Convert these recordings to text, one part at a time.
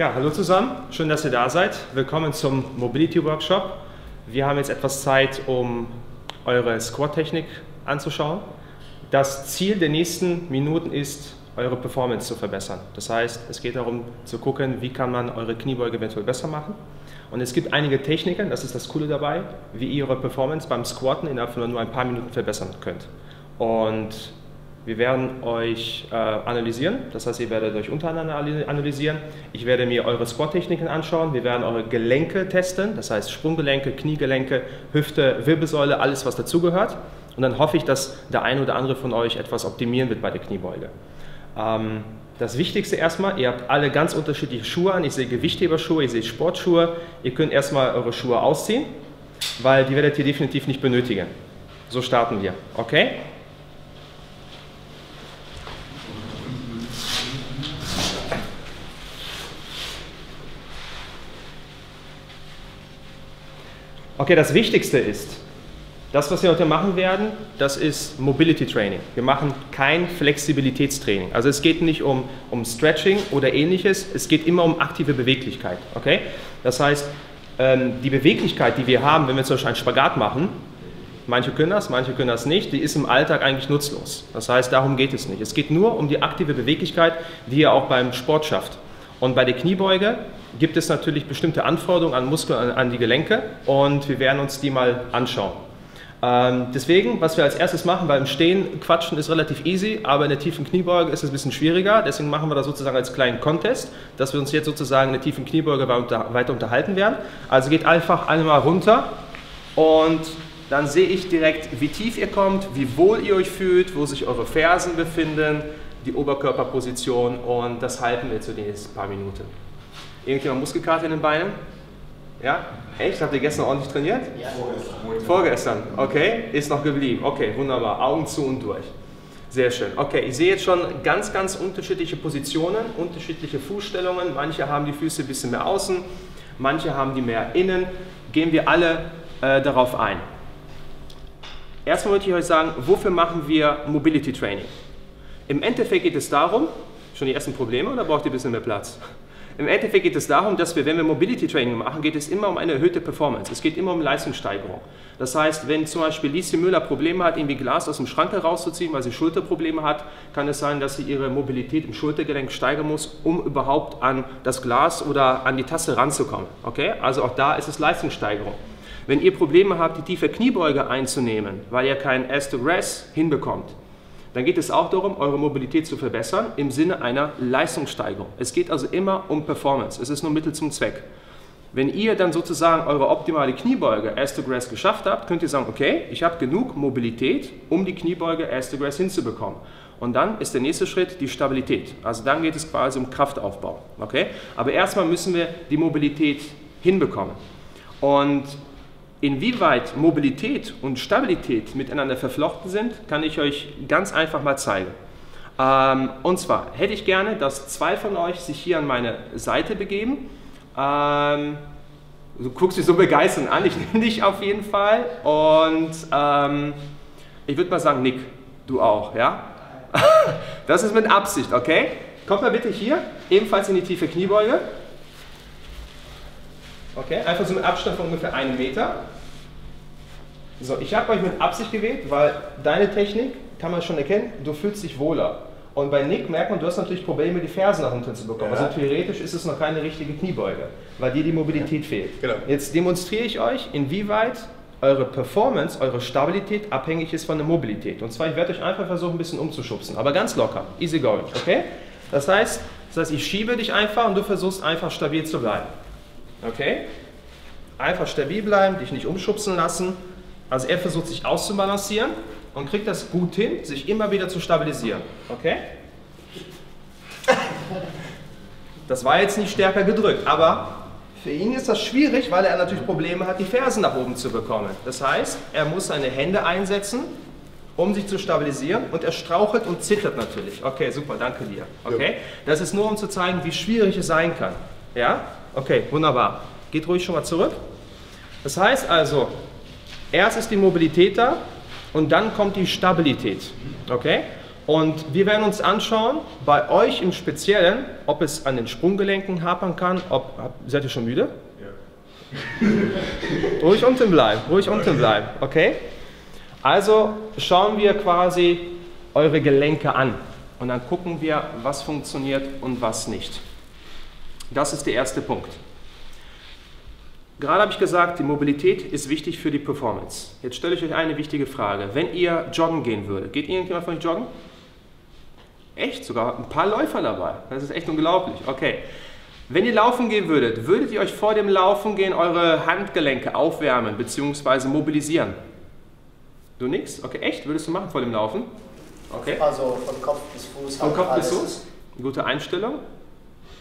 Ja, hallo zusammen, schön, dass ihr da seid. Willkommen zum Mobility Workshop. Wir haben jetzt etwas Zeit, um eure Squat-Technik anzuschauen. Das Ziel der nächsten Minuten ist, eure Performance zu verbessern. Das heißt, es geht darum zu gucken, wie kann man eure Kniebeuge eventuell besser machen. Und es gibt einige Techniken, das ist das Coole dabei, wie ihr eure Performance beim Squatten innerhalb von nur ein paar Minuten verbessern könnt. Und wir werden euch äh, analysieren, das heißt, ihr werdet euch untereinander analysieren. Ich werde mir eure Squat-Techniken anschauen. Wir werden eure Gelenke testen, das heißt Sprunggelenke, Kniegelenke, Hüfte, Wirbelsäule, alles was dazugehört. Und dann hoffe ich, dass der eine oder andere von euch etwas optimieren wird bei der Kniebeuge. Ähm, das Wichtigste erstmal, ihr habt alle ganz unterschiedliche Schuhe an. Ich sehe Gewichtheberschuhe, ich sehe Sportschuhe. Ihr könnt erstmal eure Schuhe ausziehen, weil die werdet ihr definitiv nicht benötigen. So starten wir, okay? Okay, das Wichtigste ist, das, was wir heute machen werden, das ist Mobility Training. Wir machen kein Flexibilitätstraining. Also es geht nicht um, um Stretching oder ähnliches, es geht immer um aktive Beweglichkeit. Okay? Das heißt, ähm, die Beweglichkeit, die wir haben, wenn wir zum Beispiel einen Spagat machen, manche können das, manche können das nicht, die ist im Alltag eigentlich nutzlos. Das heißt, darum geht es nicht. Es geht nur um die aktive Beweglichkeit, die ihr auch beim Sport schafft. Und bei der Kniebeuge gibt es natürlich bestimmte Anforderungen an Muskeln, an, die Gelenke und wir werden uns die mal anschauen. Ähm, deswegen, was wir als erstes machen, beim Stehen quatschen ist relativ easy, aber in der tiefen Kniebeuge ist es ein bisschen schwieriger. Deswegen machen wir das sozusagen als kleinen Contest, dass wir uns jetzt sozusagen in der tiefen Kniebeuge weiter unterhalten werden. Also geht einfach einmal runter und dann sehe ich direkt, wie tief ihr kommt, wie wohl ihr euch fühlt, wo sich eure Fersen befinden, die Oberkörperposition und das halten wir zu den nächsten paar Minuten. Irgendjemand Muskelkater in den Beinen? Ja? Echt? Habt ihr gestern ordentlich trainiert? Ja. Vorgestern. Vorgestern, okay. Ist noch geblieben. Okay, wunderbar. Augen zu und durch. Sehr schön. Okay, ich sehe jetzt schon ganz, ganz unterschiedliche Positionen, unterschiedliche Fußstellungen. Manche haben die Füße ein bisschen mehr außen, manche haben die mehr innen. Gehen wir alle äh, darauf ein. Erstmal möchte ich euch sagen, wofür machen wir Mobility Training? Im Endeffekt geht es darum, schon die ersten Probleme oder braucht ihr ein bisschen mehr Platz? Im Endeffekt geht es darum, dass wir, wenn wir Mobility Training machen, geht es immer um eine erhöhte Performance. Es geht immer um Leistungssteigerung. Das heißt, wenn zum Beispiel Lisi Müller Probleme hat, irgendwie Glas aus dem Schrank herauszuziehen, weil sie Schulterprobleme hat, kann es sein, dass sie ihre Mobilität im Schultergelenk steigern muss, um überhaupt an das Glas oder an die Tasse ranzukommen. Okay? Also auch da ist es Leistungssteigerung. Wenn ihr Probleme habt, die tiefe Kniebeuge einzunehmen, weil ihr kein S-to-Rest hinbekommt, dann geht es auch darum, eure Mobilität zu verbessern im Sinne einer Leistungssteigerung. Es geht also immer um Performance. Es ist nur Mittel zum Zweck. Wenn ihr dann sozusagen eure optimale Kniebeuge Ass to Grass geschafft habt, könnt ihr sagen, okay, ich habe genug Mobilität, um die Kniebeuge Ass to Grass hinzubekommen. Und dann ist der nächste Schritt die Stabilität. Also dann geht es quasi um Kraftaufbau. Okay? Aber erstmal müssen wir die Mobilität hinbekommen. Und Inwieweit Mobilität und Stabilität miteinander verflochten sind, kann ich euch ganz einfach mal zeigen. Ähm, und zwar hätte ich gerne, dass zwei von euch sich hier an meine Seite begeben. Ähm, du guckst dich so begeistert an, ich nehme dich auf jeden Fall. Und ähm, ich würde mal sagen, Nick, du auch, ja? das ist mit Absicht, okay? Kommt mal bitte hier, ebenfalls in die tiefe Kniebeuge. Okay, einfach so mit Abstand von ungefähr einem Meter. So, ich habe euch mit Absicht gewählt, weil deine Technik, kann man schon erkennen, du fühlst dich wohler. Und bei Nick merkt man, du hast natürlich Probleme, die Fersen nach unten zu bekommen. Ja. Also theoretisch ist es noch keine richtige Kniebeuge, weil dir die Mobilität fehlt. Genau. Jetzt demonstriere ich euch, inwieweit eure Performance, eure Stabilität abhängig ist von der Mobilität. Und zwar, ich werde euch einfach versuchen, ein bisschen umzuschubsen, aber ganz locker, easy going, okay? Das heißt, das heißt, ich schiebe dich einfach und du versuchst einfach stabil zu bleiben. Okay? Einfach stabil bleiben, dich nicht umschubsen lassen. Also er versucht sich auszubalancieren und kriegt das gut hin, sich immer wieder zu stabilisieren. Okay? Das war jetzt nicht stärker gedrückt, aber für ihn ist das schwierig, weil er natürlich Probleme hat, die Fersen nach oben zu bekommen. Das heißt, er muss seine Hände einsetzen, um sich zu stabilisieren und er strauchelt und zittert natürlich. Okay, super, danke dir. Okay? Das ist nur, um zu zeigen, wie schwierig es sein kann. Ja? Okay, wunderbar. Geht ruhig schon mal zurück. Das heißt also, erst ist die Mobilität da und dann kommt die Stabilität. Okay? Und wir werden uns anschauen, bei euch im Speziellen, ob es an den Sprunggelenken hapern kann. Ob, seid ihr schon müde? Ja. ruhig unten bleiben, ruhig unten bleiben, okay? Also schauen wir quasi eure Gelenke an und dann gucken wir, was funktioniert und was nicht. Das ist der erste Punkt. Gerade habe ich gesagt, die Mobilität ist wichtig für die Performance. Jetzt stelle ich euch eine wichtige Frage. Wenn ihr joggen gehen würdet, geht irgendjemand von euch joggen? Echt? Sogar ein paar Läufer dabei. Das ist echt unglaublich. Okay. Wenn ihr laufen gehen würdet, würdet ihr euch vor dem Laufen gehen eure Handgelenke aufwärmen bzw. mobilisieren? Du nix? Okay, echt? Würdest du machen vor dem Laufen? Okay. Also von Kopf bis Fuß. Von Kopf bis Fuß? Gute Einstellung.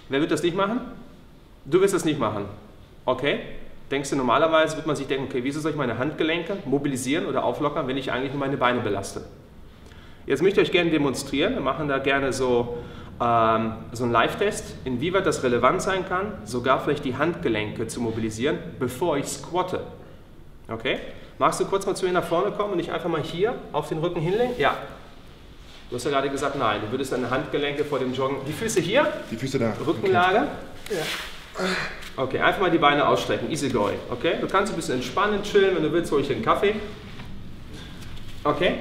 Wer wird das nicht machen? Du wirst das nicht machen. Okay. Denkst du, normalerweise wird man sich denken, okay, wieso soll ich meine Handgelenke mobilisieren oder auflockern, wenn ich eigentlich nur meine Beine belaste? Jetzt möchte ich euch gerne demonstrieren. Wir machen da gerne so, ähm, so einen Live-Test, inwieweit das relevant sein kann, sogar vielleicht die Handgelenke zu mobilisieren, bevor ich squatte. Okay? Magst du kurz mal zu mir nach vorne kommen und dich einfach mal hier auf den Rücken hinlegen? Ja. Du hast ja gerade gesagt, nein, du würdest deine Handgelenke vor dem Joggen. Die Füße hier? Die Füße da. Rückenlage? Okay. Ja. Okay, einfach mal die Beine ausstrecken, easy going. Okay, du kannst ein bisschen entspannen, chillen, wenn du willst, hol ich dir einen Kaffee. Okay?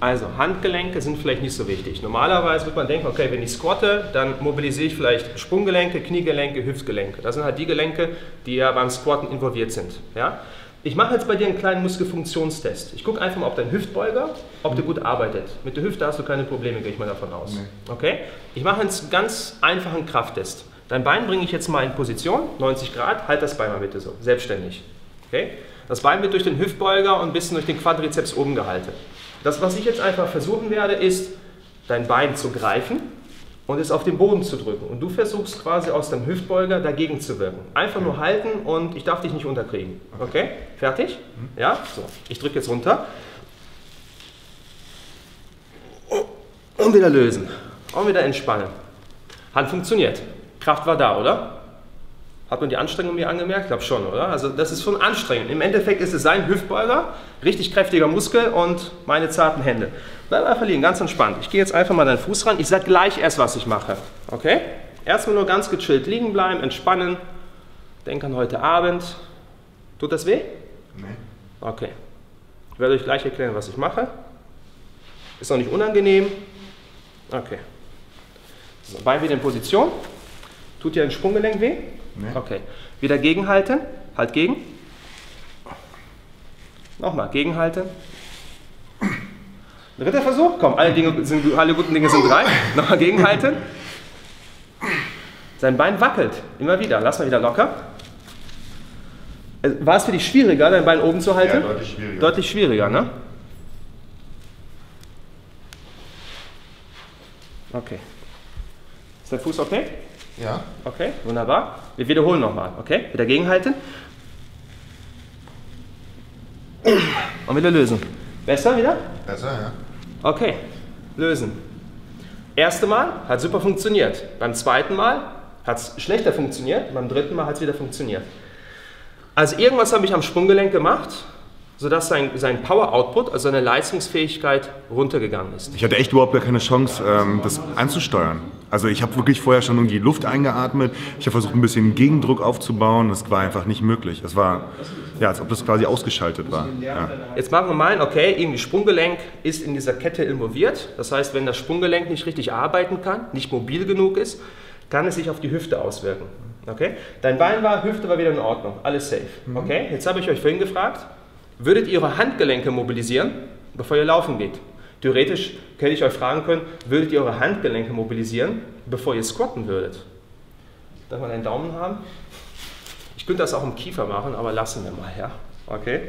Also, Handgelenke sind vielleicht nicht so wichtig. Normalerweise wird man denken, okay, wenn ich squatte, dann mobilisiere ich vielleicht Sprunggelenke, Kniegelenke, Hüftgelenke. Das sind halt die Gelenke, die ja beim Squatten involviert sind. Ja? Ich mache jetzt bei dir einen kleinen Muskelfunktionstest. Ich gucke einfach mal, ob dein Hüftbeuger, ob der gut arbeitet. Mit der Hüfte hast du keine Probleme, gehe ich mal davon aus. Nee. Okay? Ich mache einen ganz einfachen Krafttest. Dein Bein bringe ich jetzt mal in Position, 90 Grad, halt das Bein mal bitte so, selbstständig. Okay? Das Bein wird durch den Hüftbeuger und ein bisschen durch den Quadrizeps oben gehalten. Das, was ich jetzt einfach versuchen werde, ist, dein Bein zu greifen und es auf den Boden zu drücken. Und du versuchst quasi aus dem Hüftbeuger dagegen zu wirken. Einfach nur halten und ich darf dich nicht unterkriegen. Okay? Fertig? Ja? So, ich drücke jetzt runter. Und wieder lösen. Und wieder entspannen. Hand funktioniert. Kraft war da, oder? Hat man die Anstrengung mir angemerkt? Ich glaube schon, oder? Also das ist schon anstrengend. Im Endeffekt ist es sein Hüftbeuger, richtig kräftiger Muskel und meine zarten Hände. Bleib einfach liegen, ganz entspannt. Ich gehe jetzt einfach mal deinen Fuß ran. Ich sage gleich erst, was ich mache. Okay? Erstmal nur ganz gechillt liegen bleiben, entspannen. Denk an heute Abend. Tut das weh? Nein. Okay. Ich werde euch gleich erklären, was ich mache. Ist noch nicht unangenehm. Okay. So, Bein wieder in Position. Tut dir ein Sprunggelenk weh? Nee. Okay. Wieder gegenhalten. Halt gegen. Nochmal, gegenhalten. Dritter Versuch. Komm, alle, Dinge sind, alle guten Dinge sind drei. Nochmal gegenhalten. Sein Bein wackelt. Immer wieder. Lass mal wieder locker. Äh, war es für dich schwieriger, dein Bein oben zu halten? Ja, deutlich schwieriger. Deutlich schwieriger, ne? Okay. Ist der Fuß okay? Ja. Okay, wunderbar. Wir wiederholen nochmal, okay? Wieder gegenhalten. Und wieder lösen. Besser wieder? Besser, ja. Okay, lösen. Erste Mal hat super funktioniert. Beim zweiten Mal hat es schlechter funktioniert. Beim dritten Mal hat es wieder funktioniert. Also irgendwas habe ich am Sprunggelenk gemacht, sodass sein, sein Power-Output, also seine Leistungsfähigkeit, runtergegangen ist. Ich hatte echt überhaupt gar keine Chance, ähm, das anzusteuern. Also ich habe wirklich vorher schon irgendwie Luft eingeatmet. Ich habe versucht, ein bisschen Gegendruck aufzubauen. Das war einfach nicht möglich. Es war, ja, als ob das quasi ausgeschaltet war. Ja. Jetzt machen wir mal, okay, irgendwie Sprunggelenk ist in dieser Kette involviert. Das heißt, wenn das Sprunggelenk nicht richtig arbeiten kann, nicht mobil genug ist, kann es sich auf die Hüfte auswirken. Okay? Dein Bein war, Hüfte war wieder in Ordnung, alles safe. Okay? Jetzt habe ich euch vorhin gefragt, würdet ihr eure Handgelenke mobilisieren, bevor ihr laufen geht? Theoretisch hätte ich euch fragen können, würdet ihr eure Handgelenke mobilisieren, bevor ihr squatten würdet? Darf man einen Daumen haben? Ich könnte das auch im Kiefer machen, aber lassen wir mal, ja? Okay?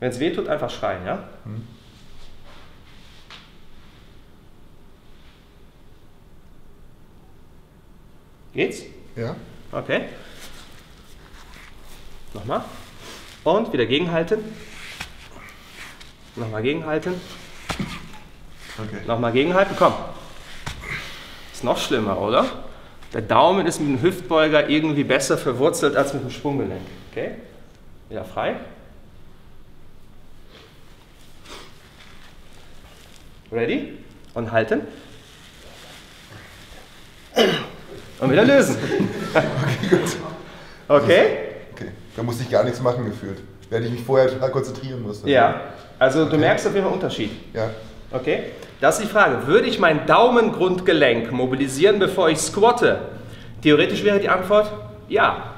Wenn es weh tut, einfach schreien, ja? Geht's? Ja. Okay. Nochmal. Und wieder gegenhalten. Nochmal gegenhalten. Okay. Nochmal gegenhalten, komm. Ist noch schlimmer, oder? Der Daumen ist mit dem Hüftbeuger irgendwie besser verwurzelt als mit dem Sprunggelenk. Okay? Wieder frei. Ready? Und halten. Und wieder lösen. Okay, gut. Okay? Okay, da musste ich gar nichts machen gefühlt. Während ich mich vorher konzentrieren musste. Ja. Also du merkst auf jeden Fall einen Unterschied. Ja. Okay? Das ist die Frage. Würde ich mein Daumengrundgelenk mobilisieren, bevor ich squatte? Theoretisch wäre die Antwort ja.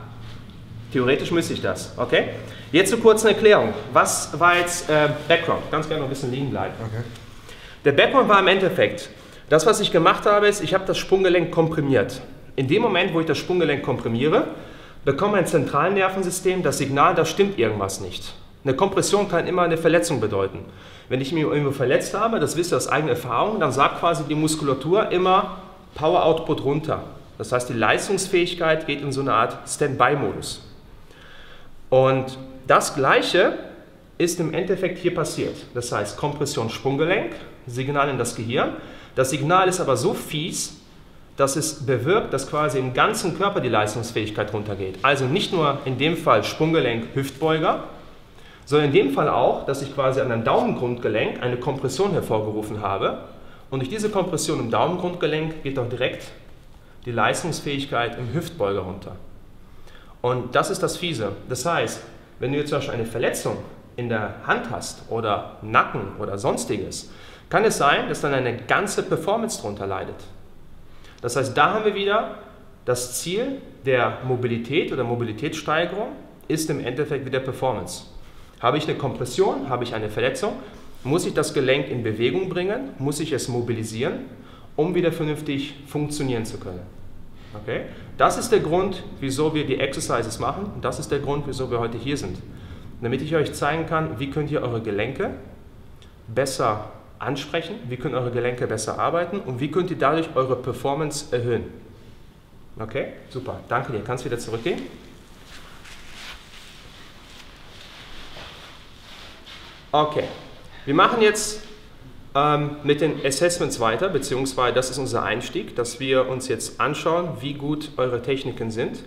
Theoretisch müsste ich das. Okay? Jetzt zur kurzen Erklärung. Was war jetzt äh, Background? Ganz gerne noch ein bisschen liegen bleiben. Okay. Der Background war im Endeffekt, das was ich gemacht habe, ist, ich habe das Sprunggelenk komprimiert. In dem Moment, wo ich das Sprunggelenk komprimiere, bekomme mein Zentralnervensystem das Signal, da stimmt irgendwas nicht. Eine Kompression kann immer eine Verletzung bedeuten. Wenn ich mich irgendwo verletzt habe, das wisst ihr aus eigener Erfahrung, dann sagt quasi die Muskulatur immer Power Output runter. Das heißt, die Leistungsfähigkeit geht in so eine Art Standby-Modus. Und das Gleiche ist im Endeffekt hier passiert. Das heißt, Kompression Sprunggelenk, Signal in das Gehirn. Das Signal ist aber so fies, dass es bewirkt, dass quasi im ganzen Körper die Leistungsfähigkeit runtergeht. Also nicht nur in dem Fall Sprunggelenk, Hüftbeuger, sondern in dem Fall auch, dass ich quasi an einem Daumengrundgelenk eine Kompression hervorgerufen habe. Und durch diese Kompression im Daumengrundgelenk geht auch direkt die Leistungsfähigkeit im Hüftbeuger runter. Und das ist das Fiese. Das heißt, wenn du jetzt zum Beispiel eine Verletzung in der Hand hast oder Nacken oder sonstiges, kann es sein, dass dann eine ganze Performance darunter leidet. Das heißt, da haben wir wieder das Ziel der Mobilität oder Mobilitätssteigerung ist im Endeffekt wieder Performance. Habe ich eine Kompression, habe ich eine Verletzung, muss ich das Gelenk in Bewegung bringen, muss ich es mobilisieren, um wieder vernünftig funktionieren zu können. Okay? Das ist der Grund, wieso wir die Exercises machen und das ist der Grund, wieso wir heute hier sind. Damit ich euch zeigen kann, wie könnt ihr eure Gelenke besser ansprechen, wie können eure Gelenke besser arbeiten und wie könnt ihr dadurch eure Performance erhöhen. Okay, super, danke dir. Kannst wieder zurückgehen? Okay, wir machen jetzt ähm, mit den Assessments weiter, beziehungsweise das ist unser Einstieg, dass wir uns jetzt anschauen, wie gut eure Techniken sind.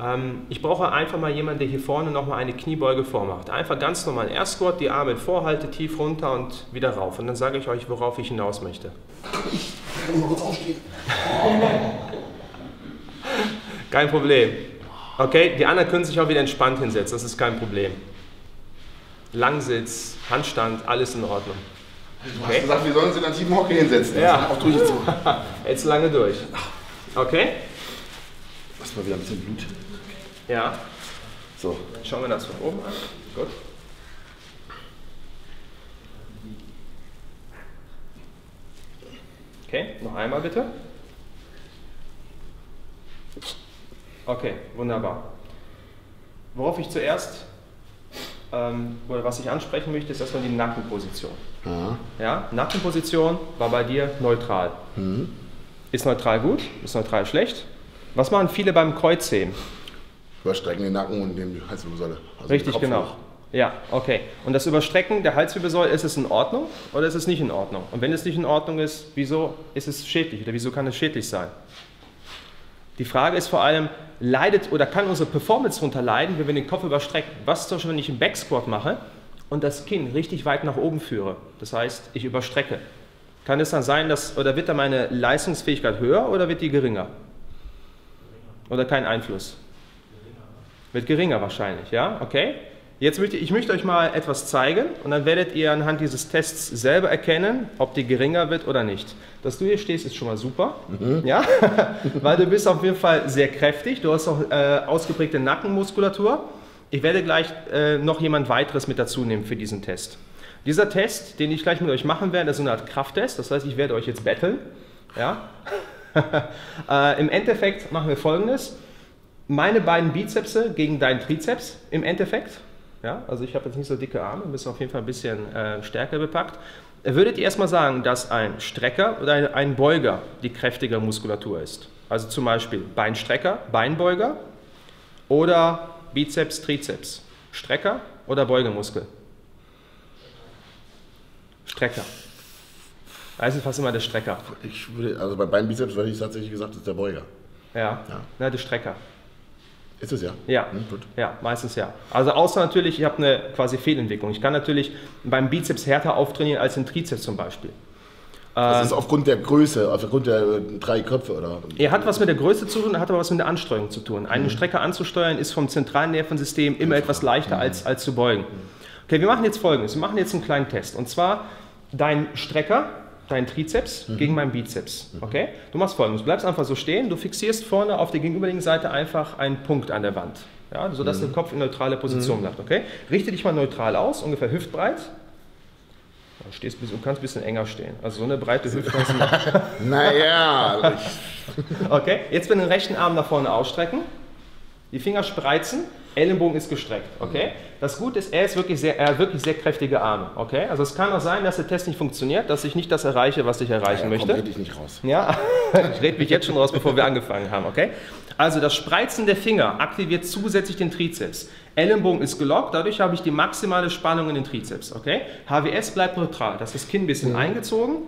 Ähm, ich brauche einfach mal jemanden, der hier vorne nochmal eine Kniebeuge vormacht. Einfach ganz normal Air Squat, die Arme vorhalte, tief runter und wieder rauf. Und dann sage ich euch, worauf ich hinaus möchte. Ich kann mal kurz aufstehen. Kein Problem. Okay, die anderen können sich auch wieder entspannt hinsetzen, das ist kein Problem. Langsitz, Handstand, alles in Ordnung. Du hast gesagt, wir sollen uns in einen tiefen Hockey hinsetzen. Ja. Auch durch jetzt. Jetzt lange durch. Okay? Lass mal wieder ein bisschen Blut. Ja. So. Schauen wir das von oben an. Gut. Okay, noch einmal bitte. Okay, wunderbar. Worauf ich zuerst, ähm, oder was ich ansprechen möchte, ist erstmal die Nackenposition. Ja. Ja, Nackenposition war bei dir neutral. Ist neutral gut? Ist neutral schlecht? Was machen viele beim Kreuzheben? Überstrecken den Nacken und nehmen die Halswirbelsäule. Also Richtig, genau. hoch. Ja, okay. Und das Überstrecken der Halswirbelsäule, ist es in Ordnung oder ist es nicht in Ordnung? Und wenn es nicht in Ordnung ist, wieso ist es schädlich oder wieso kann es schädlich sein? Die Frage ist vor allem, leidet oder kann unsere Performance darunter leiden, wenn wir den Kopf überstrecken? Was zum Beispiel, wenn ich einen Backsquat mache und das Kinn richtig weit nach oben führe? Das heißt, ich überstrecke. Kann es dann sein, dass, oder wird dann meine Leistungsfähigkeit höher oder wird die geringer? Oder kein Einfluss? Wird geringer wahrscheinlich, ja? Okay. Jetzt möchte ich möchte euch mal etwas zeigen und dann werdet ihr anhand dieses Tests selber erkennen, ob die geringer wird oder nicht. Dass du hier stehst, ist schon mal super, ja? weil du bist auf jeden Fall sehr kräftig, du hast auch äh, ausgeprägte Nackenmuskulatur. Ich werde gleich äh, noch jemand weiteres mit dazu nehmen für diesen Test. Dieser Test, den ich gleich mit euch machen werde, ist so eine Art Krafttest, das heißt, ich werde euch jetzt betteln. Ja? äh, Im Endeffekt machen wir folgendes meine beiden Bizepse gegen deinen Trizeps im Endeffekt. Ja, also ich habe jetzt nicht so dicke Arme, bist auf jeden Fall ein bisschen äh, stärker bepackt. Würdet ihr erstmal sagen, dass ein Strecker oder ein, ein Beuger die kräftige Muskulatur ist? Also zum Beispiel Beinstrecker, Beinbeuger oder Bizeps, Trizeps? Strecker oder Beugemuskel? Strecker. Das ist fast immer der Strecker. Ich würde, also bei Beinbizeps würde ich tatsächlich gesagt, das ist der Beuger. Ja, Ja. Na, der Strecker. Ist es ja? Ja. Hm, gut. Ja, meistens ja. Also außer natürlich, ich habe eine quasi Fehlentwicklung. Ich kann natürlich beim Bizeps härter auftrainieren als im Trizeps zum Beispiel. Das ist aufgrund der Größe, aufgrund der drei Köpfe, oder? Er hat was mit der Größe zu tun, hat aber was mit der Ansteuerung zu tun. Eine Strecke anzusteuern ist vom zentralen Nervensystem immer etwas leichter als, als zu beugen. Okay, wir machen jetzt folgendes. Wir machen jetzt einen kleinen Test. Und zwar dein Strecker, dein Trizeps gegen meinen Bizeps. Okay? Du machst folgendes. Du bleibst einfach so stehen, du fixierst vorne auf der gegenüberliegenden Seite einfach einen Punkt an der Wand. Ja, sodass der Kopf in neutrale Position bleibt. Okay? Richte dich mal neutral aus, ungefähr hüftbreit. Du, stehst, du kannst ein bisschen enger stehen. Also so eine breite Hüfte. Naja, Okay, jetzt mit den rechten Arm nach vorne ausstrecken. Die Finger spreizen, Ellenbogen ist gestreckt. Okay? Das Gute ist, er, ist wirklich sehr, er hat wirklich sehr kräftige Arme. Okay? Also es kann auch sein, dass der Test nicht funktioniert, dass ich nicht das erreiche, was ich erreichen komm, möchte. hätte ich nicht raus. Ja, ich rede mich jetzt schon raus, bevor wir angefangen haben, okay? Also das Spreizen der Finger aktiviert zusätzlich den Trizeps. Ellenbogen ist gelockt, dadurch habe ich die maximale Spannung in den Trizeps, okay? HWS bleibt neutral, das ist das Kinn ein bisschen eingezogen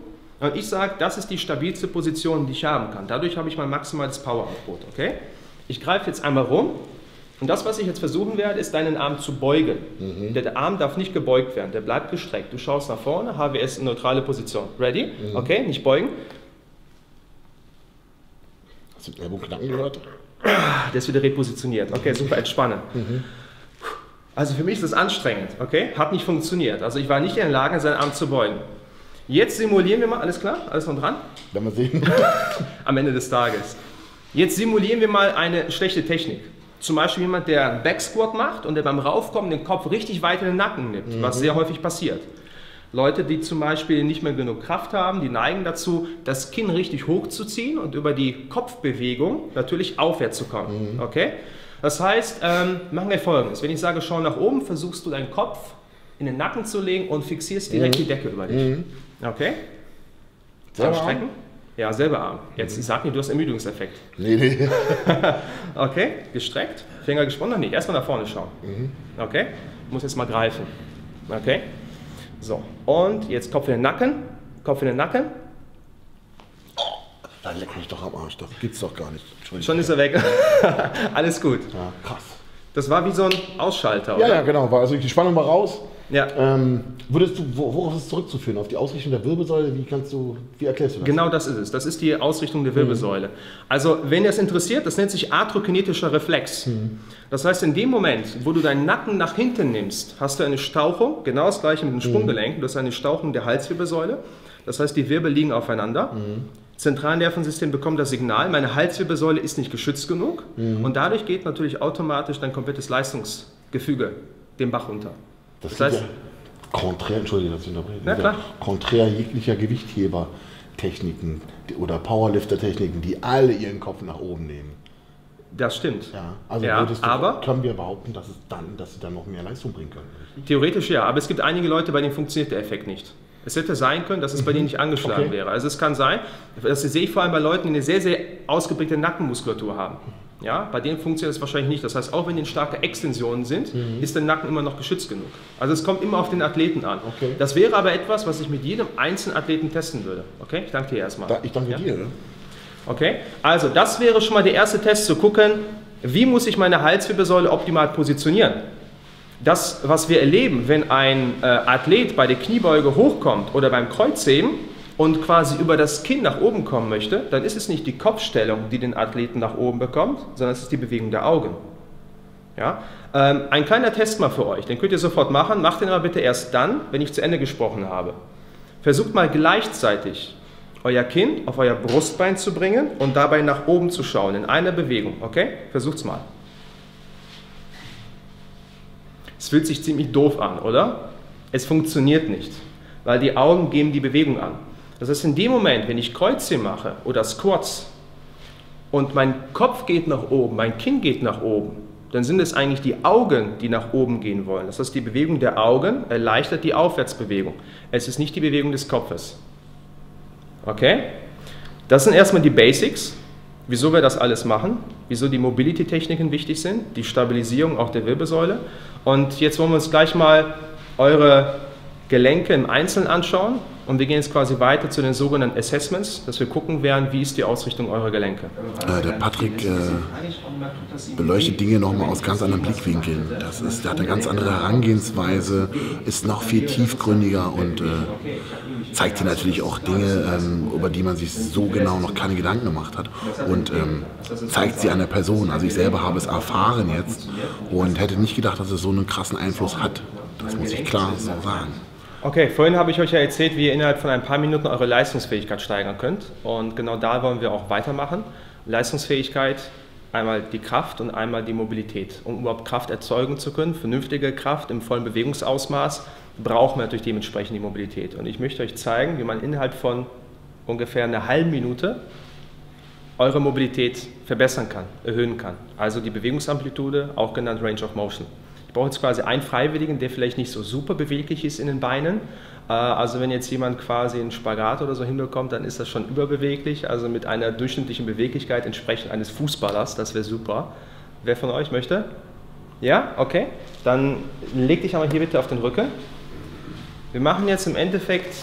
und ich sage, das ist die stabilste Position, die ich haben kann. Dadurch habe ich mein maximales Power-Output, okay? Ich greife jetzt einmal rum und das, was ich jetzt versuchen werde, ist deinen Arm zu beugen. Der Arm darf nicht gebeugt werden, der bleibt gestreckt. Du schaust nach vorne, HWS in neutrale Position. Ready? Okay, nicht beugen. Hast du den Ellbogen knacken gehört? Der ist wieder repositioniert. Okay, super, entspannen. Also für mich ist das anstrengend, okay? Hat nicht funktioniert. Also ich war nicht in der Lage, seinen Arm zu beugen. Jetzt simulieren wir mal, alles klar? Alles noch dran? Werden wir sehen. Am Ende des Tages. Jetzt simulieren wir mal eine schlechte Technik. Zum Beispiel jemand, der einen Backsquat macht und der beim Raufkommen den Kopf richtig weit in den Nacken nimmt, was sehr häufig passiert. Leute, die zum Beispiel nicht mehr genug Kraft haben, die neigen dazu, das Kinn richtig hochzuziehen und über die Kopfbewegung natürlich aufwärts zu kommen. Okay? Das heißt, ähm, machen wir folgendes. Wenn ich sage, schau nach oben, versuchst du deinen Kopf in den Nacken zu legen und fixierst direkt die Decke über dich. Okay? Selber Arm strecken? Ja, selber Arm. Jetzt, ich sag nicht, du hast Ermüdungseffekt. Nee, nee. Okay, gestreckt, Finger gesponnen, noch nicht. Erstmal nach vorne schauen. Okay, muss jetzt mal greifen. Okay, so. Und jetzt Kopf in den Nacken, Kopf in den Nacken. Dann leck mich doch am Arsch, das gibt's doch gar nicht. Entschuldigung. Schon ist er weg. Alles gut. Ja, krass. Das war wie so ein Ausschalter, Ja, oder? ja, genau. War also die Spannung war raus. Ja. Ähm, würdest du, wo- worauf ist es zurückzuführen? Auf die Ausrichtung der Wirbelsäule? Wie kannst du, wie erklärst du das? Genau das ist es. Das ist die Ausrichtung der Wirbelsäule. Also, wenn es interessiert, das nennt sich arthrokinetischer Reflex. Das heißt, in dem Moment, wo du deinen Nacken nach hinten nimmst, hast du eine Stauchung, genau das gleiche mit dem Sprunggelenk, du hast eine Stauchung der Halswirbelsäule. Das heißt, die Wirbel liegen aufeinander. Zentralnervensystem bekommt das Signal, meine Halswirbelsäule ist nicht geschützt genug und dadurch geht natürlich automatisch dein komplettes Leistungsgefüge den Bach runter. Das, Das heißt- ja konträr, Entschuldigung, dass ich unterbreche. Klar. Konträr jeglicher Gewichtheber-Techniken oder Powerlifter-Techniken, die alle ihren Kopf nach oben nehmen. Das stimmt. Ja, also Ja, du, aber- können wir behaupten, dass, es dann, dass sie dann noch mehr Leistung bringen können. richtig? Theoretisch ja, aber es gibt einige Leute, bei denen funktioniert der Effekt nicht. Es hätte sein können, dass es bei denen nicht angeschlagen Okay. wäre. Also es kann sein, das sehe ich vor allem bei Leuten, die eine sehr, sehr ausgeprägte Nackenmuskulatur haben. Ja, bei denen funktioniert es wahrscheinlich nicht. Das heißt, auch wenn die in starke Extensionen sind, ist der Nacken immer noch geschützt genug. Also es kommt immer auf den Athleten an. Okay. Das wäre aber etwas, was ich mit jedem einzelnen Athleten testen würde. Okay, ich danke dir erstmal. Ich danke Ja? dir. Ne? Okay, also das wäre schon mal der erste Test zu gucken, wie muss ich meine Halswirbelsäule optimal positionieren. Das, was wir erleben, wenn ein äh, Athlet bei der Kniebeuge hochkommt oder beim Kreuzheben und quasi über das Kinn nach oben kommen möchte, dann ist es nicht die Kopfstellung, die den Athleten nach oben bekommt, sondern es ist die Bewegung der Augen. Ja? Ähm, ein kleiner Test mal für euch, den könnt ihr sofort machen, macht den aber bitte erst dann, wenn ich zu Ende gesprochen habe. Versucht mal gleichzeitig euer Kinn auf euer Brustbein zu bringen und dabei nach oben zu schauen in einer Bewegung. Okay? Versucht's mal. Es fühlt sich ziemlich doof an, oder? Es funktioniert nicht, weil die Augen geben die Bewegung an. Das heißt, in dem Moment, wenn ich Kreuzheben mache oder Squats und mein Kopf geht nach oben, mein Kinn geht nach oben, dann sind es eigentlich die Augen, die nach oben gehen wollen. Das heißt, die Bewegung der Augen erleichtert die Aufwärtsbewegung. Es ist nicht die Bewegung des Kopfes. Okay? Das sind erstmal die Basics, wieso wir das alles machen, wieso die Mobility-Techniken wichtig sind, die Stabilisierung auch der Wirbelsäule. Und jetzt wollen wir uns gleich mal eure Gelenke im Einzelnen anschauen und wir gehen jetzt quasi weiter zu den sogenannten Assessments, dass wir gucken werden, wie ist die Ausrichtung eurer Gelenke. Äh, der Patrick äh, beleuchtet Dinge nochmal aus ganz anderen Blickwinkeln. Das ist, der hat eine ganz andere Herangehensweise, ist noch viel tiefgründiger und äh, zeigt dir natürlich auch Dinge, ähm, über die man sich so genau noch keine Gedanken gemacht hat und ähm, zeigt sie der Person. Also ich selber habe es erfahren jetzt und hätte nicht gedacht, dass es so einen krassen Einfluss hat. Das muss ich klar so sagen. Okay, vorhin habe ich euch ja erzählt, wie ihr innerhalb von ein paar Minuten eure Leistungsfähigkeit steigern könnt. Und genau da wollen wir auch weitermachen. Leistungsfähigkeit, einmal die Kraft und einmal die Mobilität. Um überhaupt Kraft erzeugen zu können, vernünftige Kraft im vollen Bewegungsausmaß, brauchen wir natürlich dementsprechend die Mobilität. Und ich möchte euch zeigen, wie man innerhalb von ungefähr einer halben Minute eure Mobilität verbessern kann, erhöhen kann. Also die Bewegungsamplitude, auch genannt Range of Motion. Ich brauche jetzt quasi einen Freiwilligen, der vielleicht nicht so super beweglich ist in den Beinen. Äh, also wenn jetzt jemand quasi einen Spagat oder so hinbekommt, dann ist das schon überbeweglich. Also mit einer durchschnittlichen Beweglichkeit entsprechend eines Fußballers, das wäre super. Wer von euch möchte? Ja? Okay. Dann leg dich einmal hier bitte auf den Rücken. Wir machen jetzt im Endeffekt,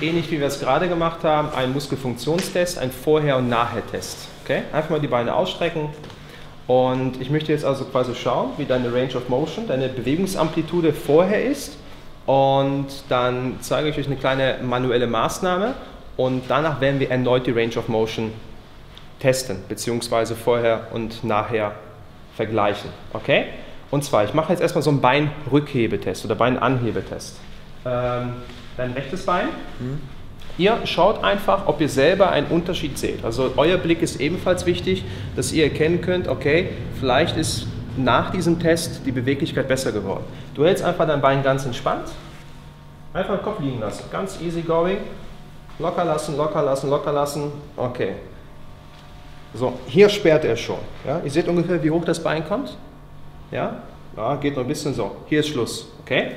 ähnlich wie wir es gerade gemacht haben, einen Muskelfunktionstest, einen Vorher- und Nachher-Test. Okay? Einfach mal die Beine ausstrecken, und ich möchte jetzt also quasi schauen, wie deine Range of Motion, deine Bewegungsamplitude vorher ist. Und dann zeige ich euch eine kleine manuelle Maßnahme und danach werden wir erneut die Range of Motion testen, beziehungsweise vorher und nachher vergleichen. Okay? Und zwar, ich mache jetzt erstmal so einen Beinrückhebetest oder Beinanhebetest. Ähm, dein rechtes Bein. Mhm. Ihr schaut einfach, ob ihr selber einen Unterschied seht. Also euer Blick ist ebenfalls wichtig, dass ihr erkennen könnt, okay, vielleicht ist nach diesem Test die Beweglichkeit besser geworden. Du hältst einfach dein Bein ganz entspannt, einfach den Kopf liegen lassen, ganz easy going, locker lassen, locker lassen, locker lassen, okay. So, hier sperrt er schon. Ja? Ihr seht ungefähr, wie hoch das Bein kommt. Ja? ja, geht noch ein bisschen so. Hier ist Schluss, okay?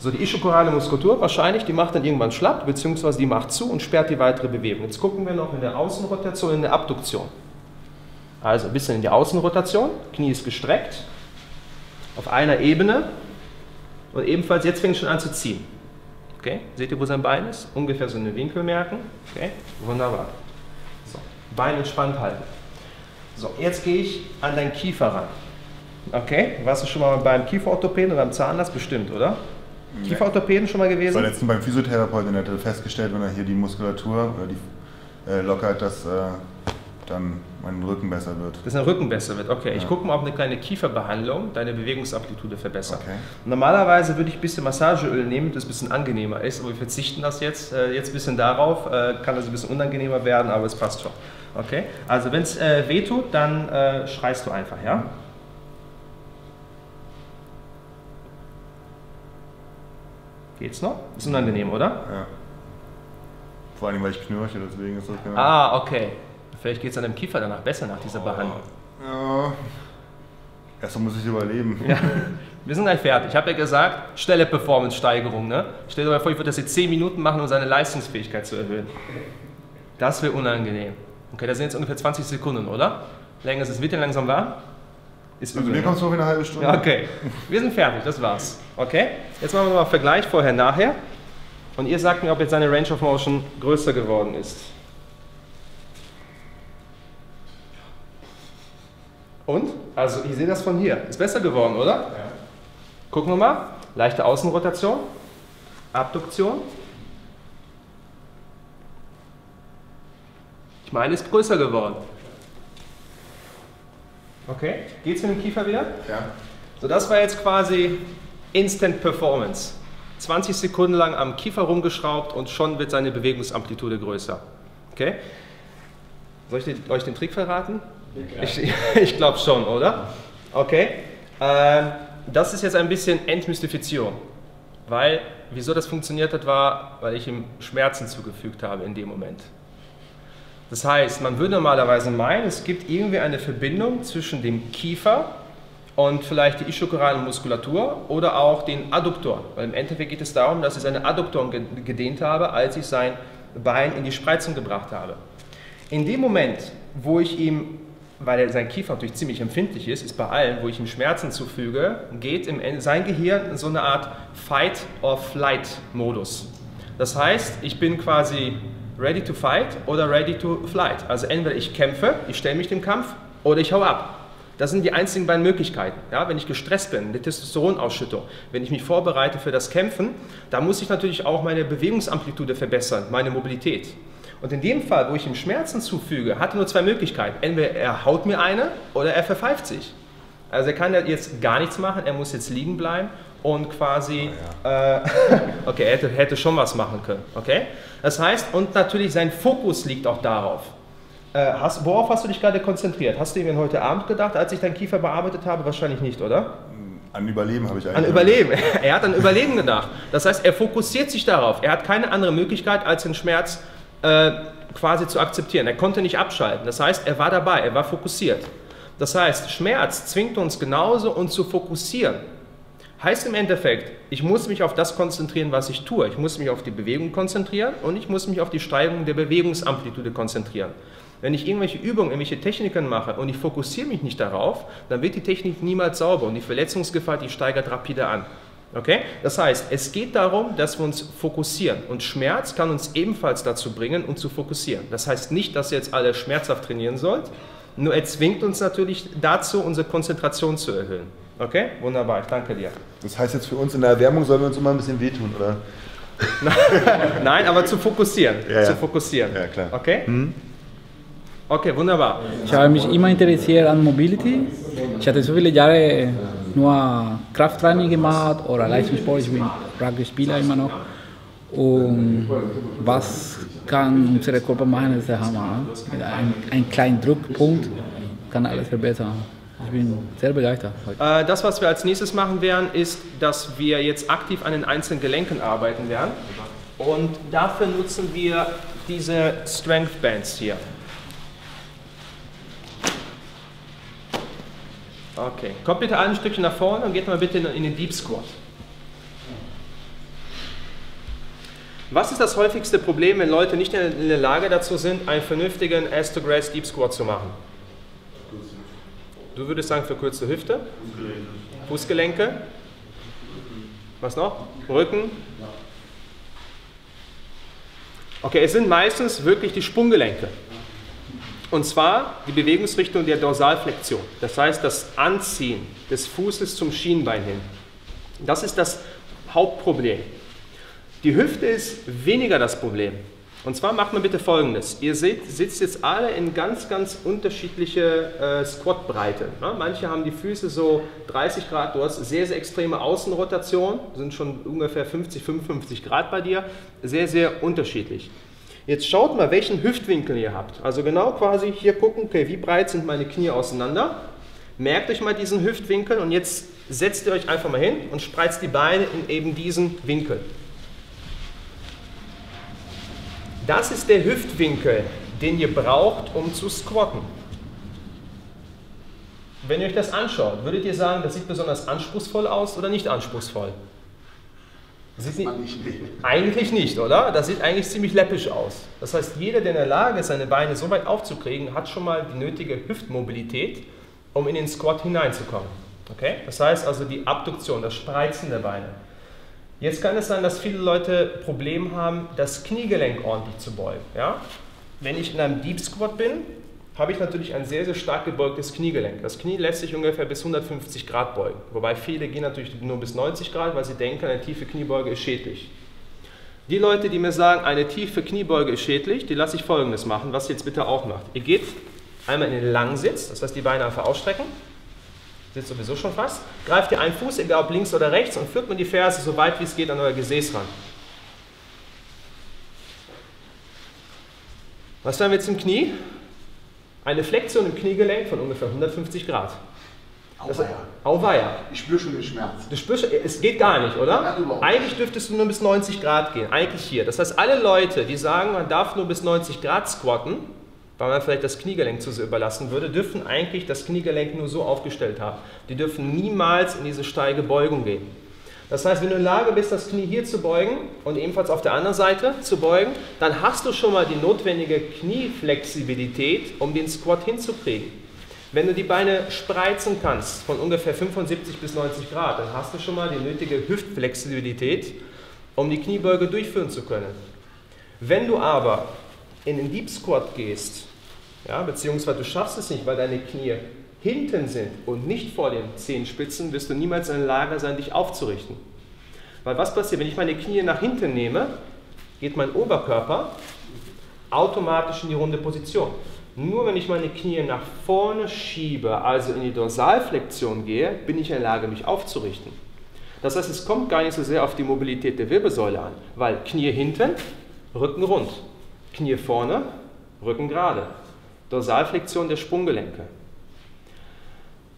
So, die ischokorale Muskulatur wahrscheinlich, die macht dann irgendwann schlapp, beziehungsweise die macht zu und sperrt die weitere Bewegung. Jetzt gucken wir noch in der Außenrotation, in der Abduktion. Also ein bisschen in die Außenrotation, Knie ist gestreckt, auf einer Ebene und ebenfalls, jetzt fängt es schon an zu ziehen. Okay, seht ihr, wo sein Bein ist? Ungefähr so einen Winkel merken. Okay, wunderbar. So, Bein entspannt halten. So, jetzt gehe ich an deinen Kiefer ran. Okay, warst du schon mal beim Kieferorthopäden oder beim Zahnarzt? Bestimmt, oder? Kieferorthopäden schon mal gewesen? Ich war letztens beim Physiotherapeuten, der hat festgestellt, wenn er hier die Muskulatur oder die äh, lockert, dass äh, dann mein Rücken besser wird. Dass dein Rücken besser wird, okay. Ja. Ich gucke mal, ob eine kleine Kieferbehandlung deine Bewegungsamplitude verbessert. Okay. Normalerweise würde ich ein bisschen Massageöl nehmen, das ein bisschen angenehmer ist, aber wir verzichten das jetzt, äh, jetzt ein bisschen darauf. Äh, kann das ein bisschen unangenehmer werden, aber es passt schon. Okay? Also wenn es äh, wehtut, dann äh, schreist du einfach, ja? Geht's noch? Ist unangenehm, oder? Ja. Vor allem, weil ich knirche, deswegen ist das genau. Ah, okay. Vielleicht geht es an dem Kiefer danach besser nach dieser oh, Behandlung. Ja. Erstmal muss ich überleben. Ja. Wir sind gleich fertig. Ich habe ja gesagt, schnelle Performance-Steigerung. Ne? Stell dir mal vor, ich würde das jetzt 10 Minuten machen, um seine Leistungsfähigkeit zu erhöhen. Das wäre unangenehm. Okay, das sind jetzt ungefähr 20 Sekunden, oder? Länger ist es. Wird denn langsam warm? Ist also mir kommt es noch in eine halbe Stunde. Okay, wir sind fertig, das war's. Okay, jetzt machen wir mal einen Vergleich vorher-nachher. Und ihr sagt mir, ob jetzt seine Range of Motion größer geworden ist. Und? Also, ich sehe das von hier. Ist besser geworden, oder? Ja. Gucken wir mal. Leichte Außenrotation. Abduktion. Ich meine, ist größer geworden. Okay, geht's mit dem Kiefer wieder? Ja. So, das war jetzt quasi Instant Performance. 20 Sekunden lang am Kiefer rumgeschraubt und schon wird seine Bewegungsamplitude größer. Okay? Soll ich euch den Trick verraten? Ja. Ich, ich glaube schon, oder? Okay. Ähm, das ist jetzt ein bisschen Entmystifizierung. Weil, wieso das funktioniert hat, war, weil ich ihm Schmerzen zugefügt habe in dem Moment. Das heißt, man würde normalerweise meinen, es gibt irgendwie eine Verbindung zwischen dem Kiefer und vielleicht die ischokorale Muskulatur oder auch den Adduktor. Weil im Endeffekt geht es darum, dass ich seine Adduktoren gedehnt habe, als ich sein Bein in die Spreizung gebracht habe. In dem Moment, wo ich ihm weil sein Kiefer natürlich ziemlich empfindlich ist, ist bei allen, wo ich ihm Schmerzen zufüge, geht im, sein Gehirn in so eine Art Fight-or-Flight-Modus. Das heißt, ich bin quasi ready to fight oder ready to flight. Also entweder ich kämpfe, ich stelle mich dem Kampf oder ich hau ab. Das sind die einzigen beiden Möglichkeiten. Ja, wenn ich gestresst bin, die Testosteronausschüttung, wenn ich mich vorbereite für das Kämpfen, da muss ich natürlich auch meine Bewegungsamplitude verbessern, meine Mobilität. Und in dem Fall, wo ich ihm Schmerzen zufüge, hat er nur zwei Möglichkeiten. Entweder er haut mir eine oder er verpfeift sich. Also er kann jetzt gar nichts machen, er muss jetzt liegen bleiben und quasi, oh ja. äh, okay, er hätte, hätte, schon was machen können. Okay? Das heißt, und natürlich sein Fokus liegt auch darauf. Äh, hast, worauf hast du dich gerade konzentriert? Hast du ihn heute Abend gedacht, als ich deinen Kiefer bearbeitet habe? Wahrscheinlich nicht, oder? An Überleben habe ich eigentlich. An Überleben. Er hat an Überleben gedacht. Das heißt, er fokussiert sich darauf. Er hat keine andere Möglichkeit, als den Schmerz äh, quasi zu akzeptieren. Er konnte nicht abschalten. Das heißt, er war dabei, er war fokussiert. Das heißt, Schmerz zwingt uns genauso, uns zu fokussieren. Heißt im Endeffekt, ich muss mich auf das konzentrieren, was ich tue. Ich muss mich auf die Bewegung konzentrieren und ich muss mich auf die Steigerung der Bewegungsamplitude konzentrieren. Wenn ich irgendwelche Übungen, irgendwelche Techniken mache und ich fokussiere mich nicht darauf, dann wird die Technik niemals sauber und die Verletzungsgefahr, die steigert rapide an. Okay? Das heißt, es geht darum, dass wir uns fokussieren und Schmerz kann uns ebenfalls dazu bringen, uns zu fokussieren. Das heißt nicht, dass ihr jetzt alle schmerzhaft trainieren sollt, nur er zwingt uns natürlich dazu, unsere Konzentration zu erhöhen. Okay? Wunderbar, ich danke dir. Das heißt jetzt für uns in der Erwärmung sollen wir uns immer ein bisschen wehtun, oder? Nein, aber zu fokussieren. Ja, ja. Zu fokussieren. Ja, klar. Okay? Mhm. Okay, wunderbar. Ich habe mich immer interessiert an Mobility. Ich hatte so viele Jahre nur Krafttraining gemacht oder Leistungssport. Ich bin Rugby-Spieler immer noch. Und was kann unser Körper machen, das ist der Hammer. Mit einem, einem kleinen Druckpunkt kann alles verbessern. Ich bin sehr begeistert. Heute. Äh, das, was wir als nächstes machen werden, ist, dass wir jetzt aktiv an den einzelnen Gelenken arbeiten werden. Und dafür nutzen wir diese Strength Bands hier. Okay, kommt bitte ein Stückchen nach vorne und geht mal bitte in den Deep Squat. Was ist das häufigste Problem, wenn Leute nicht in der Lage dazu sind, einen vernünftigen Ass-to-Grass Deep Squat zu machen? Du würdest sagen verkürzte Hüfte? Fußgelenke. Was noch? Rücken? Okay, es sind meistens wirklich die Sprunggelenke. Und zwar die Bewegungsrichtung der Dorsalflexion, das heißt das Anziehen des Fußes zum Schienbein hin. Das ist das Hauptproblem. Die Hüfte ist weniger das Problem. Und zwar macht man bitte folgendes. Ihr seht, sitzt jetzt alle in ganz, ganz unterschiedliche äh, Squatbreite. Ne? Manche haben die Füße so 30 Grad, du hast sehr, sehr extreme Außenrotation, sind schon ungefähr 50, 55 Grad bei dir. Sehr, sehr unterschiedlich. Jetzt schaut mal, welchen Hüftwinkel ihr habt. Also genau quasi hier gucken, okay, wie breit sind meine Knie auseinander. Merkt euch mal diesen Hüftwinkel und jetzt setzt ihr euch einfach mal hin und spreizt die Beine in eben diesen Winkel. Das ist der Hüftwinkel, den ihr braucht, um zu squatten. Wenn ihr euch das anschaut, würdet ihr sagen, das sieht besonders anspruchsvoll aus oder nicht anspruchsvoll? Sieht nicht, eigentlich nicht, oder? Das sieht eigentlich ziemlich läppisch aus. Das heißt, jeder, der in der Lage ist, seine Beine so weit aufzukriegen, hat schon mal die nötige Hüftmobilität, um in den Squat hineinzukommen. Okay? Das heißt also die Abduktion, das Spreizen der Beine. Jetzt kann es sein, dass viele Leute Probleme haben, das Kniegelenk ordentlich zu beugen. Ja? Wenn ich in einem Deep Squat bin, habe ich natürlich ein sehr, sehr stark gebeugtes Kniegelenk. Das Knie lässt sich ungefähr bis 150 Grad beugen. Wobei viele gehen natürlich nur bis 90 Grad, weil sie denken, eine tiefe Kniebeuge ist schädlich. Die Leute, die mir sagen, eine tiefe Kniebeuge ist schädlich, die lasse ich folgendes machen, was ihr jetzt bitte auch macht. Ihr geht einmal in den Langsitz, das heißt die Beine einfach ausstrecken, sitzt sowieso schon fast, greift ihr einen Fuß, egal ob links oder rechts, und führt man die Ferse so weit wie es geht an euer Gesäß ran. Was haben wir jetzt im Knie? eine Flexion im Kniegelenk von ungefähr 150 Grad. Auweia. Auweia. Ich spüre schon den Schmerz. Du spürst, es geht gar nicht, oder? Ja, Eigentlich dürftest du nur bis 90 Grad gehen, eigentlich hier. Das heißt, alle Leute, die sagen, man darf nur bis 90 Grad squatten, weil man vielleicht das Kniegelenk zu sehr überlassen würde, dürfen eigentlich das Kniegelenk nur so aufgestellt haben. Die dürfen niemals in diese steige Beugung gehen. Das heißt, wenn du in der Lage bist, das Knie hier zu beugen und ebenfalls auf der anderen Seite zu beugen, dann hast du schon mal die notwendige Knieflexibilität, um den Squat hinzukriegen. Wenn du die Beine spreizen kannst von ungefähr 75 bis 90 Grad, dann hast du schon mal die nötige Hüftflexibilität, um die Kniebeuge durchführen zu können. Wenn du aber in den Deep Squat gehst, ja, beziehungsweise du schaffst es nicht, weil deine Knie hinten sind und nicht vor den Zehenspitzen, wirst du niemals in der Lage sein, dich aufzurichten. Weil was passiert, wenn ich meine Knie nach hinten nehme, geht mein Oberkörper automatisch in die runde Position. Nur wenn ich meine Knie nach vorne schiebe, also in die Dorsalflexion gehe, bin ich in der Lage, mich aufzurichten. Das heißt, es kommt gar nicht so sehr auf die Mobilität der Wirbelsäule an, weil Knie hinten, Rücken rund, Knie vorne, Rücken gerade. Dorsalflexion der Sprunggelenke.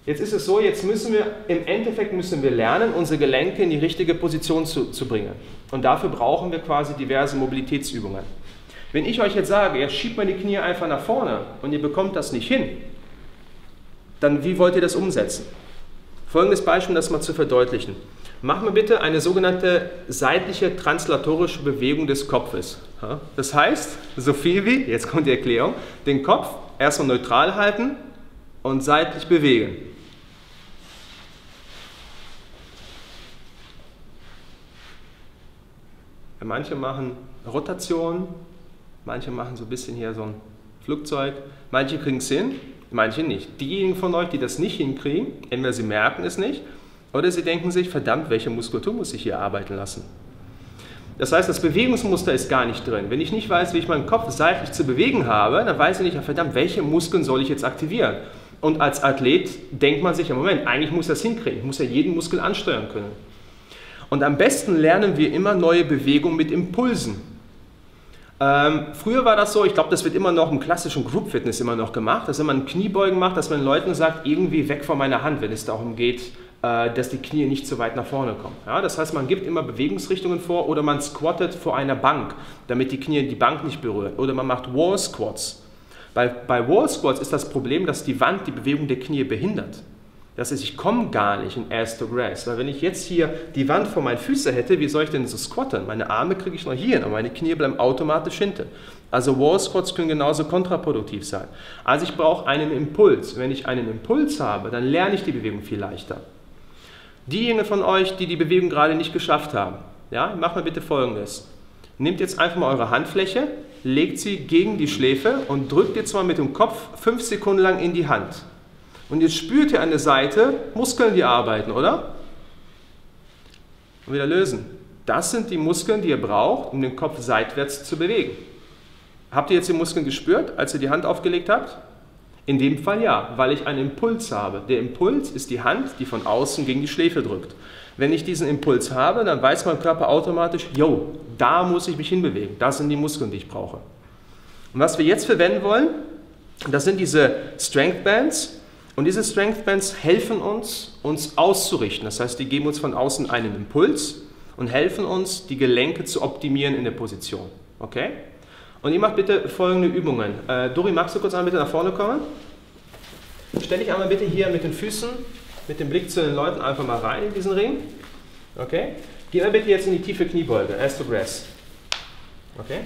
Jetzt ist es so, jetzt müssen wir, im Endeffekt müssen wir lernen, unsere Gelenke in die richtige Position zu, zu bringen. Und dafür brauchen wir quasi diverse Mobilitätsübungen. Wenn ich euch jetzt sage, jetzt schiebt mal die Knie einfach nach vorne und ihr bekommt das nicht hin, dann wie wollt ihr das umsetzen? Folgendes Beispiel, um das mal zu verdeutlichen. Machen wir bitte eine sogenannte seitliche translatorische Bewegung des Kopfes. Das heißt, so viel wie, jetzt kommt die Erklärung, den Kopf erstmal neutral halten und seitlich bewegen. Manche machen Rotation, manche machen so ein bisschen hier so ein Flugzeug, manche kriegen es hin, manche nicht. Diejenigen von euch, die das nicht hinkriegen, entweder sie merken es nicht oder sie denken sich, verdammt, welche Muskulatur muss ich hier arbeiten lassen? Das heißt, das Bewegungsmuster ist gar nicht drin. Wenn ich nicht weiß, wie ich meinen Kopf seitlich zu bewegen habe, dann weiß ich nicht, verdammt, welche Muskeln soll ich jetzt aktivieren? Und als Athlet denkt man sich, ja Moment, eigentlich muss ich das hinkriegen, ich muss ja jeden Muskel ansteuern können. Und am besten lernen wir immer neue Bewegungen mit Impulsen. Ähm, früher war das so, ich glaube, das wird immer noch im klassischen Group Fitness immer noch gemacht, dass wenn man Kniebeugen macht, dass man Leuten sagt, irgendwie weg von meiner Hand, wenn es darum geht, dass die Knie nicht zu weit nach vorne kommen. Ja, das heißt, man gibt immer Bewegungsrichtungen vor oder man squattet vor einer Bank, damit die Knie die Bank nicht berühren. Oder man macht Wall Squats. Bei, bei Wall Squats ist das Problem, dass die Wand die Bewegung der Knie behindert. Das heißt, ich komme gar nicht in Ass to Grass. Weil wenn ich jetzt hier die Wand vor meinen Füßen hätte, wie soll ich denn so squatten? Meine Arme kriege ich noch hier hin, aber meine Knie bleiben automatisch hinten. Also Wall Squats können genauso kontraproduktiv sein. Also ich brauche einen Impuls. Wenn ich einen Impuls habe, dann lerne ich die Bewegung viel leichter. Diejenigen von euch, die die Bewegung gerade nicht geschafft haben, ja, macht mal bitte folgendes. Nehmt jetzt einfach mal eure Handfläche, legt sie gegen die Schläfe und drückt jetzt mal mit dem Kopf fünf Sekunden lang in die Hand. Und jetzt spürt ihr an der Seite Muskeln, die arbeiten, oder? Und wieder lösen. Das sind die Muskeln, die ihr braucht, um den Kopf seitwärts zu bewegen. Habt ihr jetzt die Muskeln gespürt, als ihr die Hand aufgelegt habt? In dem Fall ja, weil ich einen Impuls habe. Der Impuls ist die Hand, die von außen gegen die Schläfe drückt. Wenn ich diesen Impuls habe, dann weiß mein Körper automatisch, yo, da muss ich mich hinbewegen. Das sind die Muskeln, die ich brauche. Und was wir jetzt verwenden wollen, das sind diese Strength Bands. Und diese Strength Bands helfen uns, uns auszurichten. Das heißt, die geben uns von außen einen Impuls und helfen uns, die Gelenke zu optimieren in der Position. Okay? Und ihr macht bitte folgende Übungen. Äh, Dori, magst du kurz einmal bitte nach vorne kommen? Stell dich einmal bitte hier mit den Füßen, mit dem Blick zu den Leuten einfach mal rein in diesen Ring. Okay? Geh mal bitte jetzt in die tiefe Kniebeuge, Ass to Grass. Okay?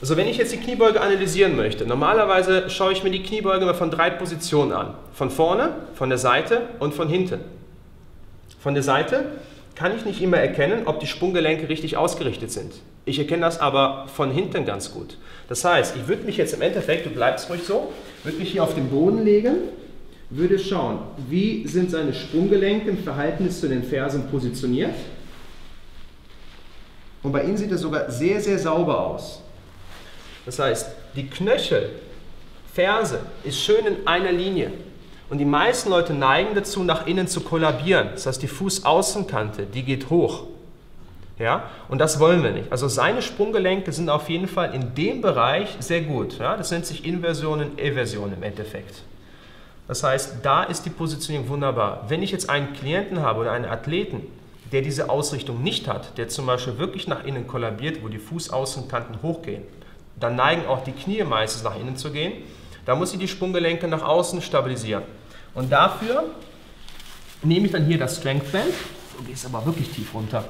Also wenn ich jetzt die Kniebeuge analysieren möchte, normalerweise schaue ich mir die Kniebeuge mal von drei Positionen an. Von vorne, von der Seite und von hinten. Von der Seite kann ich nicht immer erkennen, ob die Sprunggelenke richtig ausgerichtet sind. Ich erkenne das aber von hinten ganz gut. Das heißt, ich würde mich jetzt im Endeffekt, du bleibst ruhig so, würde mich hier auf den Boden legen, würde schauen, wie sind seine Sprunggelenke im Verhältnis zu den Fersen positioniert. Und bei Ihnen sieht es sogar sehr, sehr sauber aus. Das heißt, die Knöchel, Ferse ist schön in einer Linie. Und die meisten Leute neigen dazu, nach innen zu kollabieren. Das heißt, die Fußaußenkante, die geht hoch. Ja? Und das wollen wir nicht. Also seine Sprunggelenke sind auf jeden Fall in dem Bereich sehr gut. Ja? Das nennt sich Inversion und Eversion im Endeffekt. Das heißt, da ist die Positionierung wunderbar. Wenn ich jetzt einen Klienten habe oder einen Athleten, der diese Ausrichtung nicht hat, der zum Beispiel wirklich nach innen kollabiert, wo die Fußaußenkanten hochgehen, dann neigen auch die Knie meistens nach innen zu gehen. Da muss ich die Sprunggelenke nach außen stabilisieren. Und dafür nehme ich dann hier das Strength Band. Du gehst aber wirklich tief runter.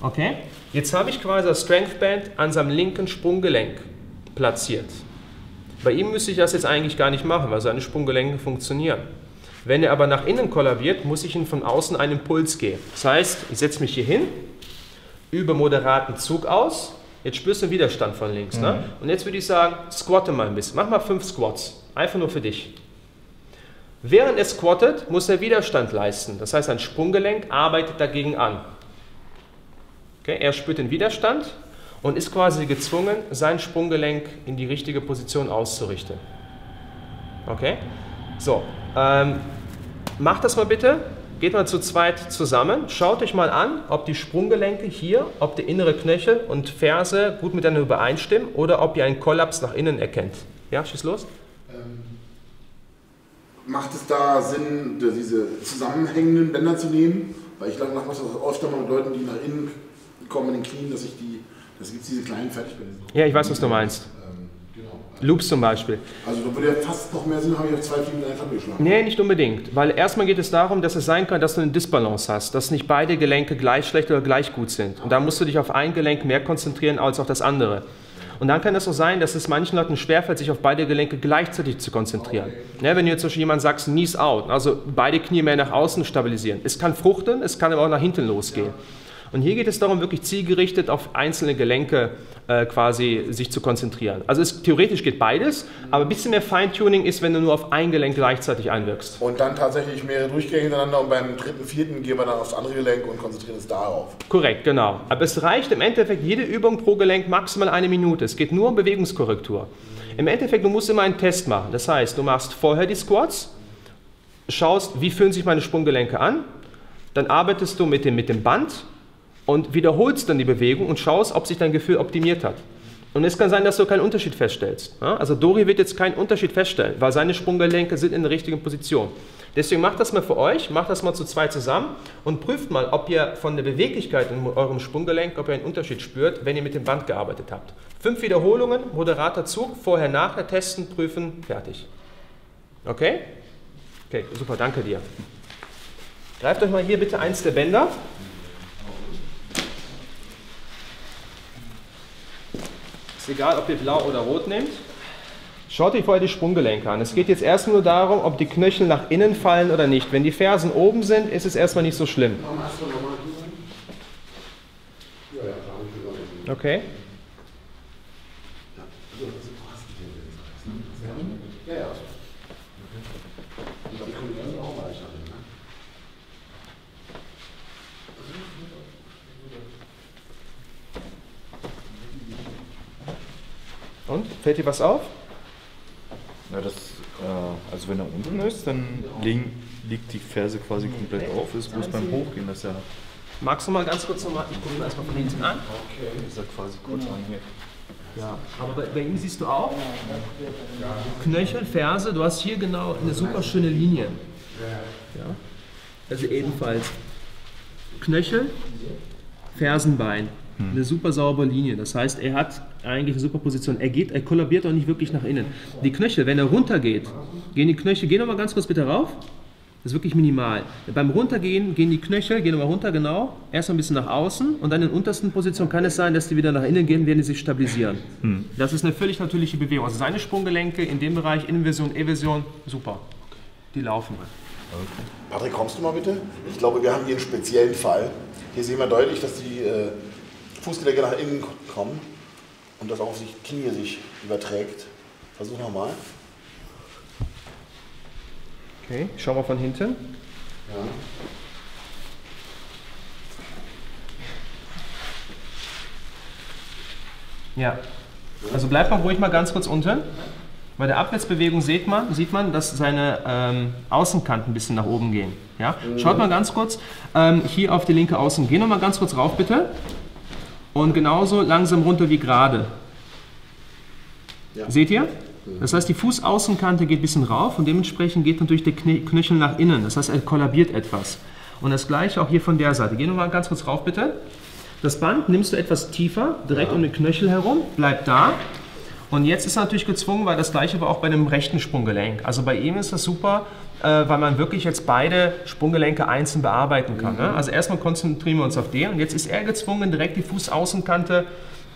Okay? Jetzt habe ich quasi das Strength Band an seinem linken Sprunggelenk platziert. Bei ihm müsste ich das jetzt eigentlich gar nicht machen, weil seine Sprunggelenke funktionieren. Wenn er aber nach innen kollabiert, muss ich ihm von außen einen Impuls geben. Das heißt, ich setze mich hier hin, übe moderaten Zug aus, jetzt spürst du den Widerstand von links. Ne? Und jetzt würde ich sagen, squatte mal ein bisschen. Mach mal fünf Squats, einfach nur für dich. Während er squattet, muss er Widerstand leisten. Das heißt, ein Sprunggelenk arbeitet dagegen an. Okay, er spürt den Widerstand und ist quasi gezwungen, sein Sprunggelenk in die richtige Position auszurichten. Okay? So, ähm, macht das mal bitte. Geht mal zu zweit zusammen. Schaut euch mal an, ob die Sprunggelenke hier, ob der innere Knöchel und Ferse gut miteinander übereinstimmen oder ob ihr einen Kollaps nach innen erkennt. Ja, schieß los. Macht es da Sinn, diese zusammenhängenden Bänder zu nehmen? Weil ich mache das öfter mal mit Leuten, die nach innen kommen in den Knien, dass ich die, das gibt diese kleinen Fertigbänder. Ja, ich weiß, was du meinst. Ähm, genau. Loops zum Beispiel. Also da würde ja fast noch mehr Sinn, habe ich auf zwei Fliegen in einer Klappe geschlagen. Nee, nicht unbedingt. Weil erstmal geht es darum, dass es sein kann, dass du eine Disbalance hast, dass nicht beide Gelenke gleich schlecht oder gleich gut sind. Und da musst du dich auf ein Gelenk mehr konzentrieren als auf das andere. Und dann kann es auch sein, dass es manchen Leuten schwerfällt, sich auf beide Gelenke gleichzeitig zu konzentrieren. Ne, wenn du jetzt zum Beispiel jemand sagst, Knees out, also beide Knie mehr nach außen stabilisieren. Es kann fruchten, es kann aber auch nach hinten losgehen. Und hier geht es darum, wirklich zielgerichtet auf einzelne Gelenke äh, quasi sich zu konzentrieren. Also es, theoretisch geht beides, aber ein bisschen mehr Feintuning ist, wenn du nur auf ein Gelenk gleichzeitig einwirkst. Und dann tatsächlich mehrere Durchgänge hintereinander und beim dritten, vierten gehen wir dann aufs andere Gelenk und konzentrieren uns darauf. Korrekt, genau. Aber es reicht im Endeffekt jede Übung pro Gelenk maximal eine Minute. Es geht nur um Bewegungskorrektur. Im Endeffekt, du musst immer einen Test machen. Das heißt, du machst vorher die Squats, schaust, wie fühlen sich meine Sprunggelenke an, dann arbeitest du mit dem, mit dem Band und wiederholst dann die Bewegung und schaust, ob sich dein Gefühl optimiert hat. Und es kann sein, dass du keinen Unterschied feststellst. Also Dori wird jetzt keinen Unterschied feststellen, weil seine Sprunggelenke sind in der richtigen Position. Deswegen macht das mal für euch, macht das mal zu zweit zusammen und prüft mal, ob ihr von der Beweglichkeit in eurem Sprunggelenk, ob ihr einen Unterschied spürt, wenn ihr mit dem Band gearbeitet habt. Fünf Wiederholungen, moderater Zug, vorher, nachher testen, prüfen, fertig. Okay? Okay, super, danke dir. Greift euch mal hier bitte eins der Bänder. Ist egal, ob ihr blau oder rot nehmt. Schaut euch vorher die Sprunggelenke an. Es geht jetzt erstmal nur darum, ob die Knöchel nach innen fallen oder nicht. Wenn die Fersen oben sind, ist es erstmal nicht so schlimm. Okay? Und? Fällt dir was auf? Ja, das, äh, also wenn er unten ist, dann liegen, liegt die Ferse quasi komplett auf. Ist bloß beim Hochgehen, dass er Magst du mal ganz kurz nochmal, ich gucke mir erstmal von hinten an. ist er quasi kurz an hier. Ja, aber bei, bei ihm siehst du auch Knöchel, Ferse, du hast hier genau eine super schöne Linie. Ja. Also ebenfalls Knöchel, Fersenbein, eine super saubere Linie. Das heißt, er hat eigentlich eine super Position. Er geht, er kollabiert auch nicht wirklich nach innen. Die Knöchel, wenn er runtergeht, gehen die Knöchel, geh nochmal ganz kurz bitte rauf. Das ist wirklich minimal. Beim Runtergehen gehen die Knöchel, gehen nochmal runter, genau. Erst ein bisschen nach außen und dann in der untersten Position kann es sein, dass die wieder nach innen gehen, werden die sich stabilisieren. Das ist eine völlig natürliche Bewegung. Also seine Sprunggelenke in dem Bereich, Inversion, Eversion, super. Die laufen. Patrick, kommst du mal bitte? Ich glaube, wir haben hier einen speziellen Fall. Hier sehen wir deutlich, dass die äh, Fußgelenke nach innen kommen und das auch auf die Knie sich überträgt. Versuch nochmal. Okay, schau mal von hinten. Ja. Ja. Also bleibt mal ruhig mal ganz kurz unten. Bei der Abwärtsbewegung sieht man, sieht man dass seine ähm, Außenkanten ein bisschen nach oben gehen. Ja? Schaut mal ganz kurz ähm, hier auf die linke Außen. Geh noch mal ganz kurz rauf, bitte. Und genauso langsam runter wie gerade. Ja. Seht ihr? Das heißt, die Fußaußenkante geht ein bisschen rauf und dementsprechend geht natürlich der Knöchel nach innen. Das heißt, er kollabiert etwas. Und das gleiche auch hier von der Seite. Geh noch mal ganz kurz rauf, bitte. Das Band nimmst du etwas tiefer, direkt um den Knöchel herum, bleibt da. Und jetzt ist er natürlich gezwungen, weil das gleiche war auch bei dem rechten Sprunggelenk. Also bei ihm ist das super, äh, weil man wirklich jetzt beide Sprunggelenke einzeln bearbeiten kann. Ne? Also erstmal konzentrieren wir uns auf den und jetzt ist er gezwungen, direkt die Fußaußenkante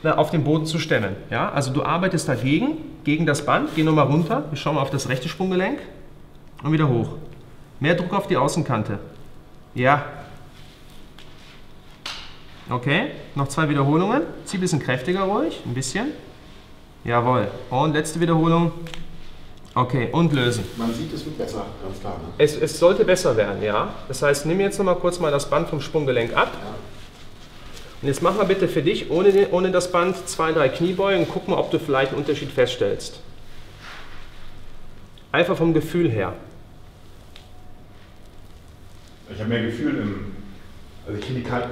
äh, auf den Boden zu stemmen. Ja? Also du arbeitest dagegen, gegen das Band. Geh nochmal runter. Wir schauen mal auf das rechte Sprunggelenk und wieder hoch. Mehr Druck auf die Außenkante. Ja. Okay, noch zwei Wiederholungen. Zieh ein bisschen kräftiger ruhig, ein bisschen. Jawohl. Und letzte Wiederholung. Okay, und lösen. Man sieht, es wird besser, ganz klar. Ne? Es, es sollte besser werden, ja. Das heißt, nimm jetzt nochmal kurz mal das Band vom Sprunggelenk ab. Und jetzt mach mal bitte für dich ohne, den, ohne das Band zwei, drei Kniebeugen und guck mal, ob du vielleicht einen Unterschied feststellst. Einfach vom Gefühl her. Ich habe mehr Gefühl im. Also ich kriege die, also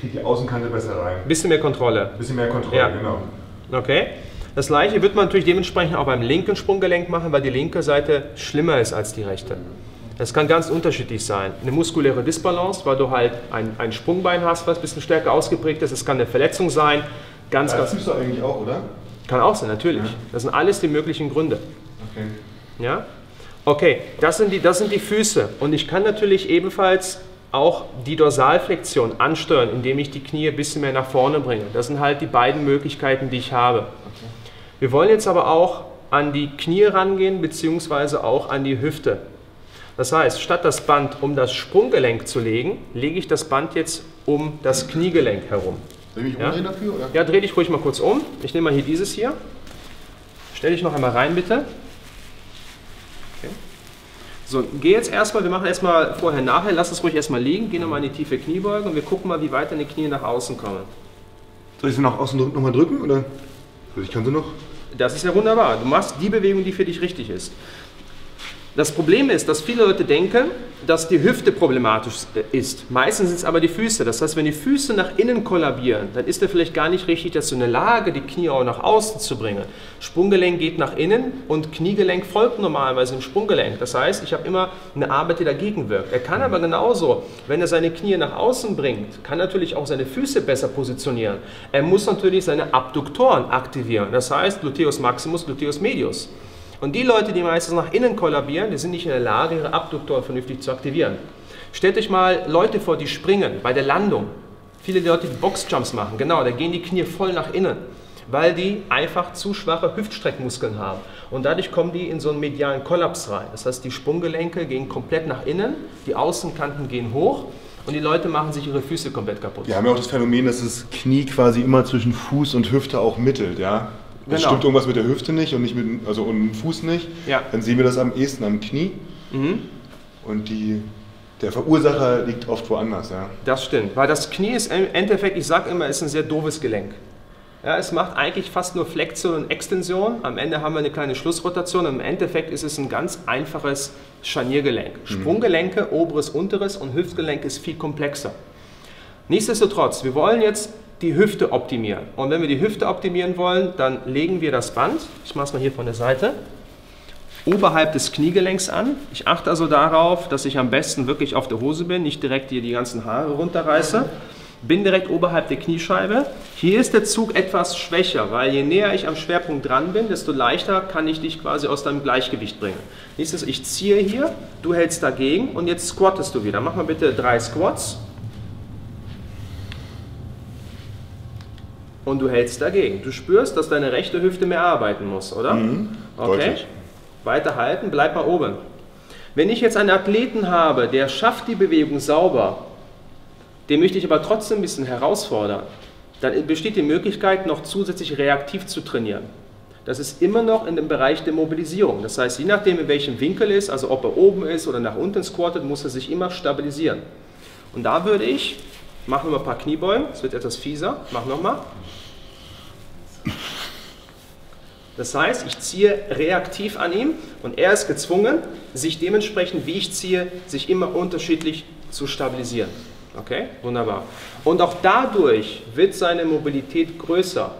krieg die Außenkante besser rein. Bisschen mehr Kontrolle. Ein bisschen mehr Kontrolle, Ja. genau. Okay? Das gleiche wird man natürlich dementsprechend auch beim linken Sprunggelenk machen, weil die linke Seite schlimmer ist als die rechte. Das kann ganz unterschiedlich sein. Eine muskuläre Disbalance, weil du halt ein, ein Sprungbein hast, was ein bisschen stärker ausgeprägt ist. Es kann eine Verletzung sein. Ganz, Das ganz. siehst du eigentlich auch, oder? Kann auch sein, natürlich. Das sind alles die möglichen Gründe. Okay. Ja? Okay, das sind, die, das sind die Füße. Und ich kann natürlich ebenfalls auch die Dorsalflexion ansteuern, indem ich die Knie ein bisschen mehr nach vorne bringe. Das sind halt die beiden Möglichkeiten, die ich habe. Wir wollen jetzt aber auch an die Knie rangehen, beziehungsweise auch an die Hüfte. Das heißt, statt das Band um das Sprunggelenk zu legen, lege ich das Band jetzt um das Kniegelenk herum. Soll ich mich Ja? umdrehen dafür? Oder? Ja, dreh dich ruhig mal kurz um. Ich nehme mal hier dieses hier. Stell dich noch einmal rein, bitte. Okay. So, geh jetzt erstmal, wir machen erstmal vorher, nachher, lass es ruhig erstmal liegen, geh nochmal in die tiefe Kniebeuge und wir gucken mal, wie weit deine Knie nach außen kommen. Soll ich sie nach außen drücken, nochmal drücken? Oder? Also ich kann sie noch. Das ist ja wunderbar. Du machst die Bewegung, die für dich richtig ist. Das Problem ist, dass viele Leute denken, dass die Hüfte problematisch ist. Meistens sind es aber die Füße. Das heißt, wenn die Füße nach innen kollabieren, dann ist er vielleicht gar nicht richtig dazu in der Lage, die Knie auch nach außen zu bringen. Sprunggelenk geht nach innen und Kniegelenk folgt normalerweise dem Sprunggelenk. Das heißt, ich habe immer eine Arbeit, die dagegen wirkt. Er kann aber genauso, wenn er seine Knie nach außen bringt, kann natürlich auch seine Füße besser positionieren. Er muss natürlich seine Abduktoren aktivieren. Das heißt, Gluteus maximus, Gluteus medius. Und die Leute, die meistens nach innen kollabieren, die sind nicht in der Lage, ihre Abduktoren vernünftig zu aktivieren. Stellt euch mal Leute vor, die springen bei der Landung. Viele Leute, die Boxjumps machen, genau, da gehen die Knie voll nach innen, weil die einfach zu schwache Hüftstreckmuskeln haben. Und dadurch kommen die in so einen medialen Kollaps rein. Das heißt, die Sprunggelenke gehen komplett nach innen, die Außenkanten gehen hoch und die Leute machen sich ihre Füße komplett kaputt. Wir haben ja auch das Phänomen, dass das Knie quasi immer zwischen Fuß und Hüfte auch mittelt, ja? Es Genau. stimmt irgendwas mit der Hüfte nicht und nicht mit, also und dem Fuß nicht. Ja. Mhm. Dann sehen wir das am ehesten am Knie. Und die, der Verursacher liegt oft woanders, ja. Das stimmt, weil das Knie ist im Endeffekt, ich sage immer, ist ein sehr doofes Gelenk. Ja, es macht eigentlich fast nur Flexion und Extension. Am Ende haben wir eine kleine Schlussrotation. Im Endeffekt ist es ein ganz einfaches Scharniergelenk. Sprunggelenke, oberes, unteres und Hüftgelenk ist viel komplexer. Nichtsdestotrotz, wir wollen jetzt die Hüfte optimieren. Und wenn wir die Hüfte optimieren wollen, dann legen wir das Band, ich mache es mal hier von der Seite, oberhalb des Kniegelenks an. Ich achte also darauf, dass ich am besten wirklich auf der Hose bin, nicht direkt hier die ganzen Haare runterreiße. Bin direkt oberhalb der Kniescheibe. Hier ist der Zug etwas schwächer, weil je näher ich am Schwerpunkt dran bin, desto leichter kann ich dich quasi aus deinem Gleichgewicht bringen. Nächstes, ich ziehe hier, du hältst dagegen und jetzt squattest du wieder. Mach mal bitte drei Squats. Und du hältst dagegen. Du spürst, dass deine rechte Hüfte mehr arbeiten muss, oder? okay. deutlich. Weiter halten, bleib mal oben. Wenn ich jetzt einen Athleten habe, der schafft die Bewegung sauber, den möchte ich aber trotzdem ein bisschen herausfordern, dann besteht die Möglichkeit, noch zusätzlich reaktiv zu trainieren. Das ist immer noch in dem Bereich der Mobilisierung. Das heißt, je nachdem, in welchem Winkel ist, also ob er oben ist oder nach unten squattet, muss er sich immer stabilisieren. Und da würde ich, machen wir mal ein paar Kniebeugen, es wird etwas fieser, mach nochmal. Das heißt, ich ziehe reaktiv an ihm und er ist gezwungen, sich dementsprechend, wie ich ziehe, sich immer unterschiedlich zu stabilisieren. Okay, wunderbar. Und auch dadurch wird seine Mobilität größer,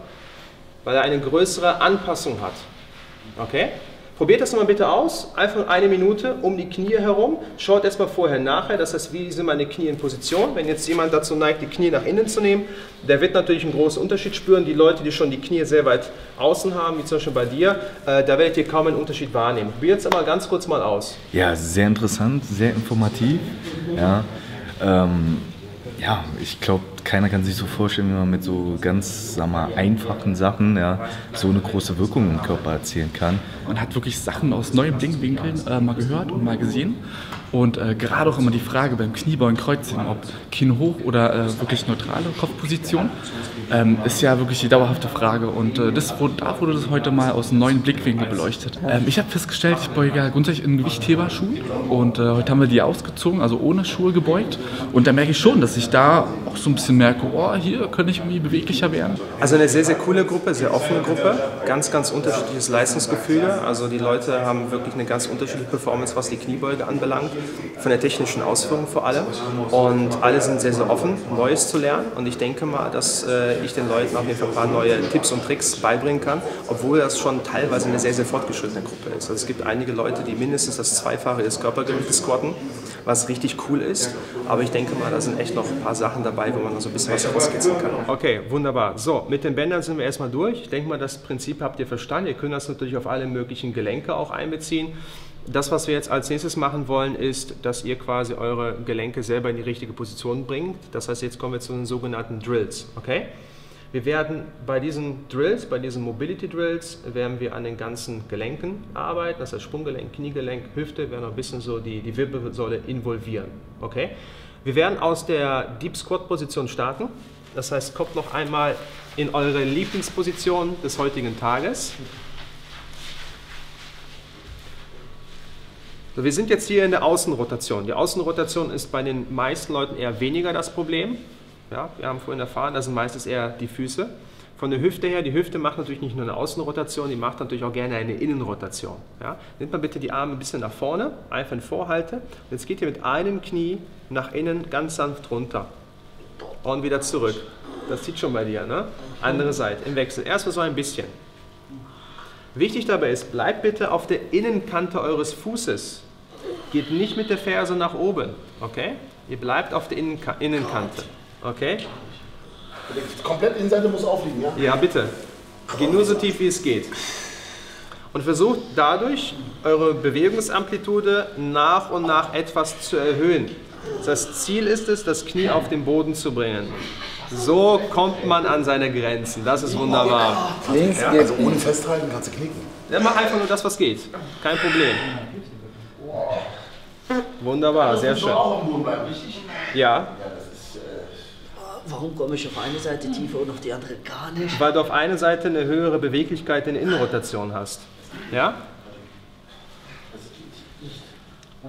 weil er eine größere Anpassung hat. Okay? Probiert das mal bitte aus, einfach eine Minute um die Knie herum. Schaut erstmal vorher nachher, das heißt, wie sind meine Knie in Position. Wenn jetzt jemand dazu neigt, die Knie nach innen zu nehmen, der wird natürlich einen großen Unterschied spüren. Die Leute, die schon die Knie sehr weit außen haben, wie zum Beispiel bei dir, äh, da werdet ihr kaum einen Unterschied wahrnehmen. Probiert es aber ganz kurz mal aus. Ja, sehr interessant, sehr informativ. Ja, ähm, ja ich glaube, keiner kann sich so vorstellen, wie man mit so ganz sag mal, einfachen Sachen ja, so eine große Wirkung im Körper erzielen kann. Man hat wirklich Sachen aus neuen Blickwinkeln äh, mal gehört und mal gesehen. Und äh, gerade auch immer die Frage beim Kniebeugen, Kreuzheben, ob Kinn hoch oder äh, wirklich neutrale Kopfposition, ähm, ist ja wirklich die dauerhafte Frage. Und äh, das, wurde, da wurde das heute mal aus einem neuen Blickwinkel beleuchtet. Ähm, ich habe festgestellt, ich beuge ja grundsätzlich in Gewichtheberschuhen. Und äh, heute haben wir die ausgezogen, also ohne Schuhe gebeugt. Und da merke ich schon, dass ich da auch so ein bisschen merke, oh, hier könnte ich irgendwie beweglicher werden. Also eine sehr, sehr coole Gruppe, sehr offene Gruppe, ganz, ganz unterschiedliches Leistungsgefüge. Also die Leute haben wirklich eine ganz unterschiedliche Performance, was die Kniebeuge anbelangt, von der technischen Ausführung vor allem. Und alle sind sehr, sehr offen, Neues zu lernen. Und ich denke mal, dass äh, ich den Leuten auf jeden Fall ein paar neue Tipps und Tricks beibringen kann, obwohl das schon teilweise eine sehr, sehr fortgeschrittene Gruppe ist. Also es gibt einige Leute, die mindestens das Zweifache des Körpergewichts squatten, was richtig cool ist. Aber ich denke mal, da sind echt noch ein paar Sachen dabei, wo man noch so ein bisschen was rauskitzeln kann. Okay, wunderbar. So, mit den Bändern sind wir erstmal durch. Ich denke mal, das Prinzip habt ihr verstanden. Ihr könnt das natürlich auf alle möglichen Gelenke auch einbeziehen. Das, was wir jetzt als nächstes machen wollen, ist, dass ihr quasi eure Gelenke selber in die richtige Position bringt. Das heißt, jetzt kommen wir zu den sogenannten Drills. Okay? Wir werden bei diesen Drills, bei diesen Mobility Drills, werden wir an den ganzen Gelenken arbeiten, das heißt Sprunggelenk, Kniegelenk, Hüfte, werden ein bisschen so die, die Wirbelsäule involvieren. Okay? Wir werden aus der Deep Squat Position starten. Das heißt, kommt noch einmal in eure Lieblingsposition des heutigen Tages. So, wir sind jetzt hier in der Außenrotation. Die Außenrotation ist bei den meisten Leuten eher weniger das Problem. Ja, wir haben vorhin erfahren, das sind meistens eher die Füße. Von der Hüfte her, die Hüfte macht natürlich nicht nur eine Außenrotation, die macht natürlich auch gerne eine Innenrotation. Ja? Nimmt mal bitte die Arme ein bisschen nach vorne, einfach in Vorhalte. Jetzt geht ihr mit einem Knie nach innen ganz sanft runter und wieder zurück. Das zieht schon bei dir, ne? Andere Seite, im Wechsel. Erstmal so ein bisschen. Wichtig dabei ist, bleibt bitte auf der Innenkante eures Fußes. Geht nicht mit der Ferse nach oben, okay? Ihr bleibt auf der Innenka Innenkante, okay? Die komplette Innenseite muss aufliegen, ja? Ja, bitte. Geht nur so tief, wie es geht. Und versucht dadurch, eure Bewegungsamplitude nach und nach etwas zu erhöhen. Das Ziel ist es, das Knie auf den Boden zu bringen. So kommt man an seine Grenzen. Das ist wunderbar. Links geht Also ohne Festhalten kannst du knicken. Dann mach einfach nur das, was geht. Kein Problem. Wunderbar, sehr schön. Ja, Warum komme ich auf eine Seite tiefer und auf die andere gar nicht? weil du auf einer Seite eine höhere Beweglichkeit in der Innenrotation hast. Ja?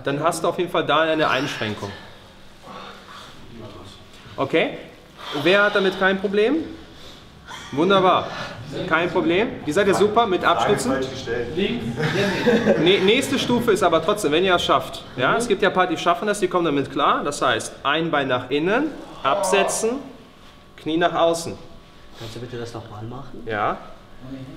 Dann hast du auf jeden Fall da eine Einschränkung. Okay? Wer hat damit kein Problem? Wunderbar. Kein Problem. Die seid ihr super mit Abstützen. Nee, nächste Stufe ist aber trotzdem, wenn ihr es schafft. Ja, es gibt ja ein paar, die schaffen das, die kommen damit klar. Das heißt, ein Bein nach innen, absetzen, Knie nach außen. Kannst du bitte das nochmal machen? Ja.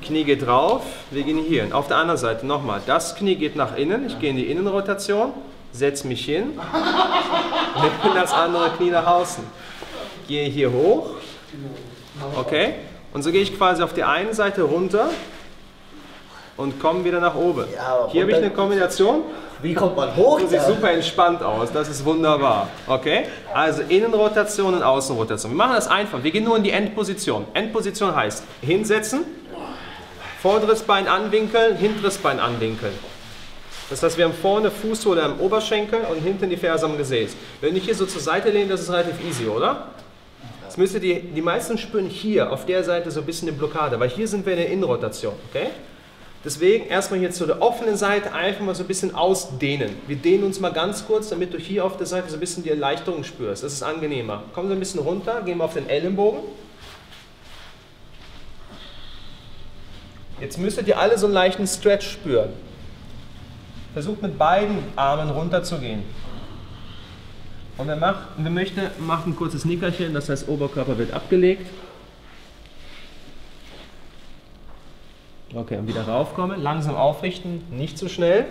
Knie geht drauf, wir gehen hier hin. Auf der anderen Seite nochmal. Das Knie geht nach innen, ich gehe in die Innenrotation, setze mich hin, nehme das andere Knie nach außen. Gehe hier hoch, okay? Und so gehe ich quasi auf der einen Seite runter und komme wieder nach oben. Ja, Hier habe ich eine Kombination, Wie kommt man hoch? das sieht super entspannt aus, das ist wunderbar. Okay? Also Innenrotation und Außenrotation. Wir machen das einfach. Wir gehen nur in die Endposition. Endposition heißt hinsetzen, vorderes Bein anwinkeln, hinteres Bein anwinkeln. Das heißt, wir haben vorne Fußsohle am Oberschenkel und hinten die Ferse am Gesäß. Wenn ich hier so zur Seite lehne, das ist relativ easy, oder? Jetzt müsst ihr die, die meisten spüren hier auf der Seite so ein bisschen eine Blockade, weil hier sind wir in der Innenrotation, okay? Deswegen erstmal hier zu der offenen Seite einfach mal so ein bisschen ausdehnen. Wir dehnen uns mal ganz kurz, damit du hier auf der Seite so ein bisschen die Erleichterung spürst. Das ist angenehmer. Komm so ein bisschen runter, gehen wir auf den Ellenbogen. Jetzt müsstet ihr alle so einen leichten Stretch spüren. Versucht mit beiden Armen runter zu gehen. Und wer macht, wer möchte, macht ein kurzes Nickerchen, das heißt Oberkörper wird abgelegt. Okay, und wieder raufkommen, langsam aufrichten, nicht zu schnell.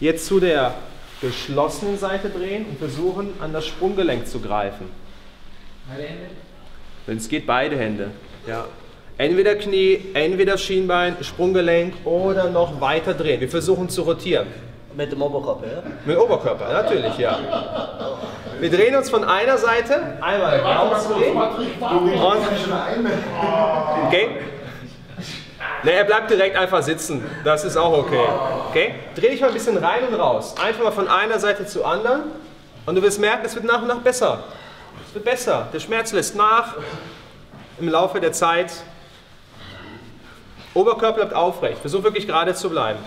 Jetzt zu der geschlossenen Seite drehen und versuchen an das Sprunggelenk zu greifen. Wenn es geht, beide Hände. Ja. Entweder Knie, entweder Schienbein, Sprunggelenk oder noch weiter drehen. Wir versuchen zu rotieren. Mit dem Oberkörper, ja? Mit Oberkörper, natürlich, ja. Wir drehen uns von einer Seite einmal rausdrehen und okay. Ne, er bleibt direkt einfach sitzen. Das ist auch okay. Okay? Dreh dich mal ein bisschen rein und raus. Einfach mal von einer Seite zur anderen und du wirst merken, es wird nach und nach besser. Es wird besser. Der Schmerz lässt nach im Laufe der Zeit. Oberkörper bleibt aufrecht. Versuch wirklich gerade zu bleiben.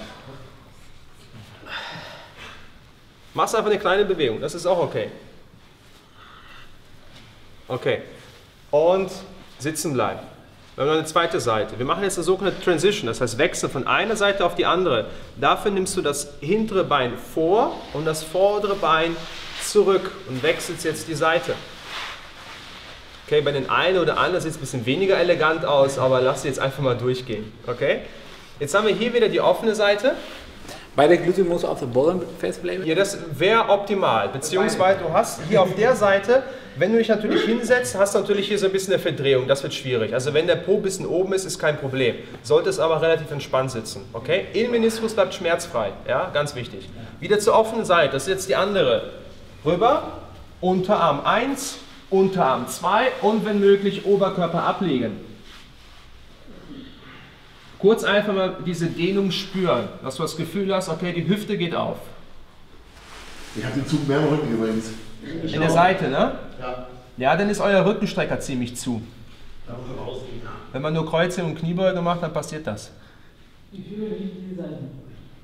Machst einfach eine kleine Bewegung, das ist auch okay. Okay. Und sitzen bleiben. Wir haben noch eine zweite Seite. Wir machen jetzt eine Transition, das heißt Wechsel von einer Seite auf die andere. Dafür nimmst du das hintere Bein vor und das vordere Bein zurück und wechselst jetzt die Seite. Okay, bei den einen oder anderen sieht es ein bisschen weniger elegant aus, aber lass sie jetzt einfach mal durchgehen. Okay? Jetzt haben wir hier wieder die offene Seite. Beide Gluten muss auf dem Boden festbleiben. Ja, das wäre optimal. Beziehungsweise du hast hier auf der Seite, wenn du dich natürlich hinsetzt, hast du natürlich hier so ein bisschen eine Verdrehung. Das wird schwierig. Also wenn der Po ein bisschen oben ist, ist kein Problem. Solltest aber relativ entspannt sitzen. Okay? Innenmeniskus bleibt schmerzfrei. Ja, ganz wichtig. Wieder zur offenen Seite. Das ist jetzt die andere. Rüber, Unterarm 1, Unterarm 2 und wenn möglich Oberkörper ablegen. Kurz einfach mal diese Dehnung spüren, dass du das Gefühl hast, okay, die Hüfte geht auf. Ich habe den Zug mehr im Rücken übrigens. In der Seite, ne? Ja. Ja, dann ist euer Rückenstrecker ziemlich zu. Wenn man nur Kreuze und Kniebeuge macht, dann passiert das.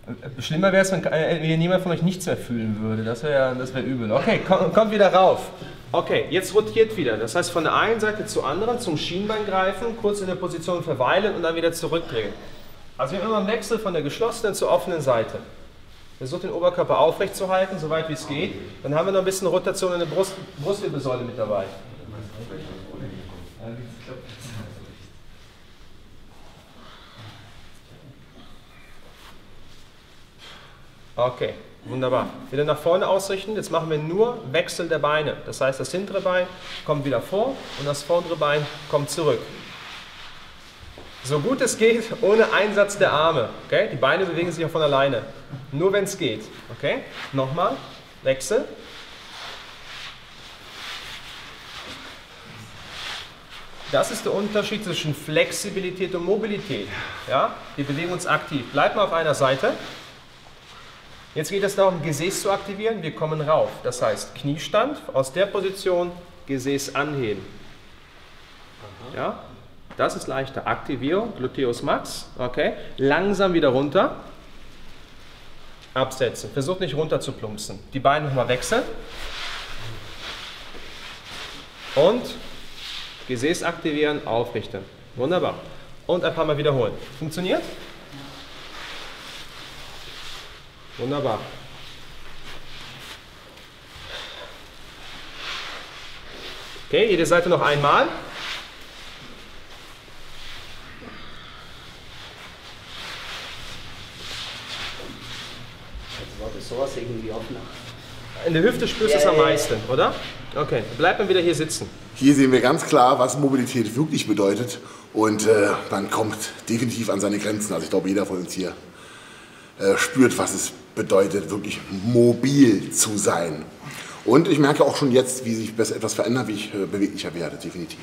Äh, Schlimmer wäre es, wenn, äh, wenn niemand von euch nichts mehr fühlen würde. Das wäre das wär übel. Okay, kommt, kommt wieder rauf. Okay, jetzt rotiert wieder. Das heißt, von der einen Seite zur anderen zum Schienbein greifen, kurz in der Position verweilen und dann wieder zurückdrehen. Also wir haben immer einen Wechsel von der geschlossenen zur offenen Seite. Versucht den Oberkörper aufrecht zu halten, so weit wie es geht. Dann haben wir noch ein bisschen Rotation in der Brust, Brustwirbelsäule mit dabei. Okay, wunderbar. Wieder nach vorne ausrichten. Jetzt machen wir nur Wechsel der Beine. Das heißt, das hintere Bein kommt wieder vor und das vordere Bein kommt zurück. So gut es geht, ohne Einsatz der Arme. Okay? Die Beine bewegen sich auch von alleine. Nur wenn es geht. Okay? Nochmal. Wechsel. Das ist der Unterschied zwischen Flexibilität und Mobilität. Ja? Wir bewegen uns aktiv. Bleib mal auf einer Seite. Jetzt geht es darum, Gesäß zu aktivieren. Wir kommen rauf. Das heißt, Kniestand, aus der Position Gesäß anheben. Ja? Das ist leichter. Aktivierung, Gluteus Max. Okay. Langsam wieder runter. Absetzen. Versucht nicht runter zu plumpsen. Die Beine nochmal wechseln. Und Gesäß aktivieren, aufrichten. Wunderbar. Und ein paar Mal wiederholen. Funktioniert? Wunderbar. Okay, jede Seite noch einmal. Das sowas irgendwie offener? In der Hüfte spürst du es am meisten, oder? Okay, bleib mal wieder hier sitzen. Hier sehen wir ganz klar, was Mobilität wirklich bedeutet. Und äh, man kommt definitiv an seine Grenzen. Also ich glaube, jeder von uns hier äh, spürt, was es bedeutet, wirklich mobil zu sein. Und ich merke auch schon jetzt, wie sich etwas verändert, wie ich äh, beweglicher werde, definitiv.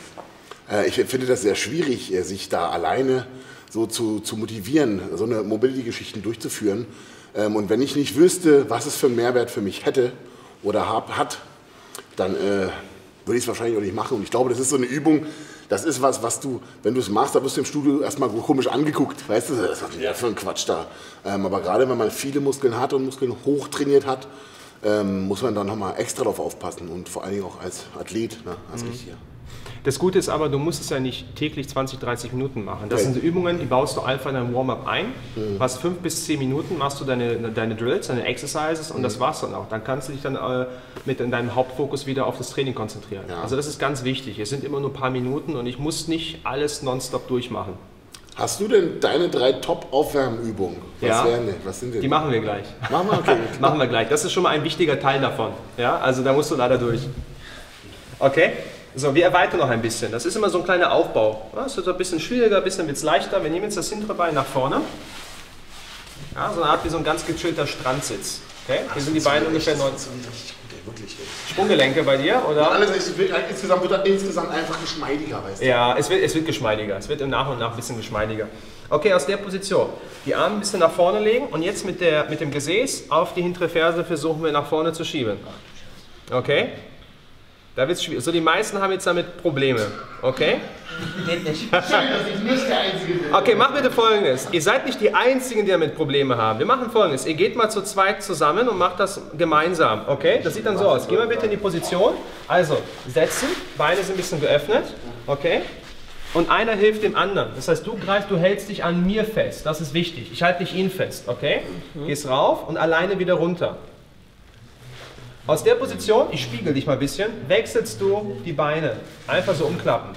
Äh, ich finde das sehr schwierig, äh, sich da alleine so zu, zu motivieren, so eine Mobility-Geschichten durchzuführen. Ähm, und wenn ich nicht wüsste, was es für einen Mehrwert für mich hätte oder hab, hat, dann äh, würde ich es wahrscheinlich auch nicht machen. Und ich glaube, das ist so eine Übung, das ist was, was du, wenn du es machst, da wirst du im Studio erstmal komisch angeguckt. Weißt du, das ist ja für ein Quatsch da. Ähm, aber gerade wenn man viele Muskeln hat und Muskeln hochtrainiert hat, ähm, muss man da nochmal extra drauf aufpassen. Und vor allen Dingen auch als Athlet, ne, als Mhm. Richtiger. Das Gute ist aber, du musst es ja nicht täglich 20, 30 Minuten machen. Das Okay. sind Übungen, die baust du einfach in dein Warm-up ein. Hast fünf bis zehn Minuten, machst du deine, deine Drills, deine Exercises und das war's dann auch. Dann kannst du dich dann äh, mit in deinem Hauptfokus wieder auf das Training konzentrieren. Ja. Also das ist ganz wichtig. Es sind immer nur ein paar Minuten und ich muss nicht alles nonstop durchmachen. Hast du denn deine drei Top-Aufwärmübungen? Was Ja. wären denn? Was sind denn? Die machen wir gleich. Machen wir, okay. Machen wir gleich. Das ist schon mal ein wichtiger Teil davon. Ja, also da musst du leider durch. Okay? So, wir erweitern noch ein bisschen. Das ist immer so ein kleiner Aufbau. Ja, Es wird ein bisschen schwieriger, ein bisschen wird es leichter. Wir nehmen jetzt das hintere Bein nach vorne. Ja, so eine Art wie so ein ganz gechillter Strandsitz. Okay? Hier sind die Beine ungefähr 90. Sprunggelenke bei dir, oder? Alles es wird, insgesamt wird er insgesamt einfach geschmeidiger, weißt du? Ja, es wird, es wird geschmeidiger. Es wird im Nach und nach ein bisschen geschmeidiger. Okay, aus der Position. Die Arme ein bisschen nach vorne legen und jetzt mit, der, mit dem Gesäß auf die hintere Ferse versuchen wir nach vorne zu schieben. Okay? Da wird's schwierig. So, die meisten haben jetzt damit Probleme. Okay? Okay, mach bitte folgendes. Ihr seid nicht die Einzigen, die damit Probleme haben. Wir machen folgendes. Ihr geht mal zu zweit zusammen und macht das gemeinsam. Okay? Das sieht dann so aus. Geh mal bitte in die Position. Also, setzen. Beine sind ein bisschen geöffnet. Okay? Und einer hilft dem anderen. Das heißt, du greifst, du hältst dich an mir fest. Das ist wichtig. Ich halte nicht ihn fest. Okay? Gehst rauf und alleine wieder runter. Aus der Position, ich spiegel dich mal ein bisschen, wechselst du die Beine. Einfach so umklappen.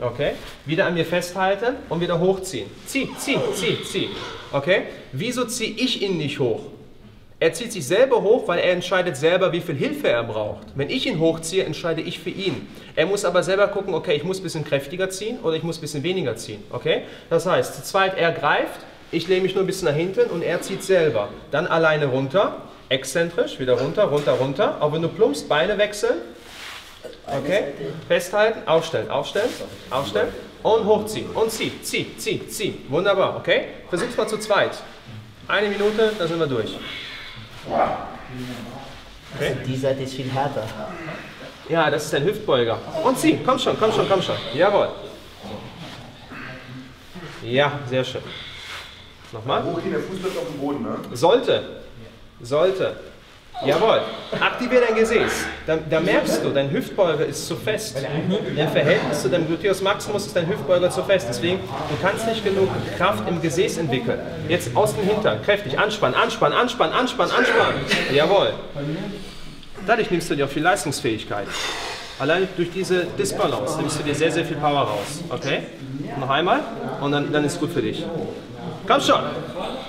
Okay? Wieder an mir festhalten und wieder hochziehen. Zieh, zieh, zieh, zieh. Okay? Wieso ziehe ich ihn nicht hoch? Er zieht sich selber hoch, weil er entscheidet selber, wie viel Hilfe er braucht. Wenn ich ihn hochziehe, entscheide ich für ihn. Er muss aber selber gucken, okay, ich muss ein bisschen kräftiger ziehen oder ich muss ein bisschen weniger ziehen. Okay? Das heißt, zu zweit er greift, ich lehne mich nur ein bisschen nach hinten und er zieht selber. Dann alleine runter, exzentrisch, wieder runter, runter, runter. Auch wenn du plumpst, Beine wechseln. Okay? Festhalten, aufstellen, aufstellen, aufstellen und hochziehen. Und zieh, zieh, zieh, zieh. Wunderbar, okay? Versuch's mal zu zweit. Eine Minute, dann sind wir durch. Okay? Die Seite ist viel härter. Ja, das ist ein Hüftbeuger. Und zieh, komm schon, komm schon, komm schon. Jawohl. Ja, sehr schön. Nochmal. Okay, der Fuß bleibt auf dem Boden, ne? Sollte. Sollte. Jawohl. Aktivier dein Gesäß. Da, da merkst du, dein Hüftbeuger ist zu fest. Im Verhältnis zu deinem Gluteus Maximus ist dein Hüftbeuger zu fest. Deswegen, du kannst nicht genug Kraft im Gesäß entwickeln. Jetzt aus dem Hintern, kräftig anspannen, anspannen, anspannen, anspannen, anspannen. Jawohl. Dadurch nimmst du dir auch viel Leistungsfähigkeit. Allein durch diese Disbalance nimmst du dir sehr, sehr viel Power raus. Okay? Noch einmal und dann, dann ist gut für dich. Komm schon.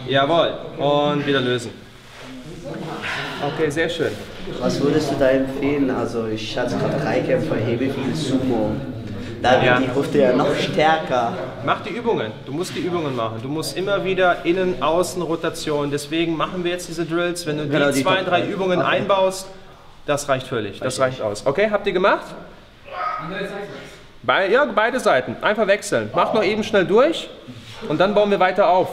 Jawohl. Und wieder lösen. Okay, sehr schön. Was würdest du da empfehlen? Also ich hatte gerade Dreikämpfer, hebe viel Sumo. Da wird Ja. die Hüfte ja noch stärker. Mach die Übungen. Du musst die Übungen machen. Du musst immer wieder Innen-, Außen-Rotation. Deswegen machen wir jetzt diese Drills. Wenn du die, Genau, die zwei, drei Übungen Okay. einbaust, das reicht völlig. Das reicht aus. Okay, habt ihr gemacht? Bei, ja, beide Seiten. Einfach wechseln. Mach noch eben schnell durch und dann bauen wir weiter auf.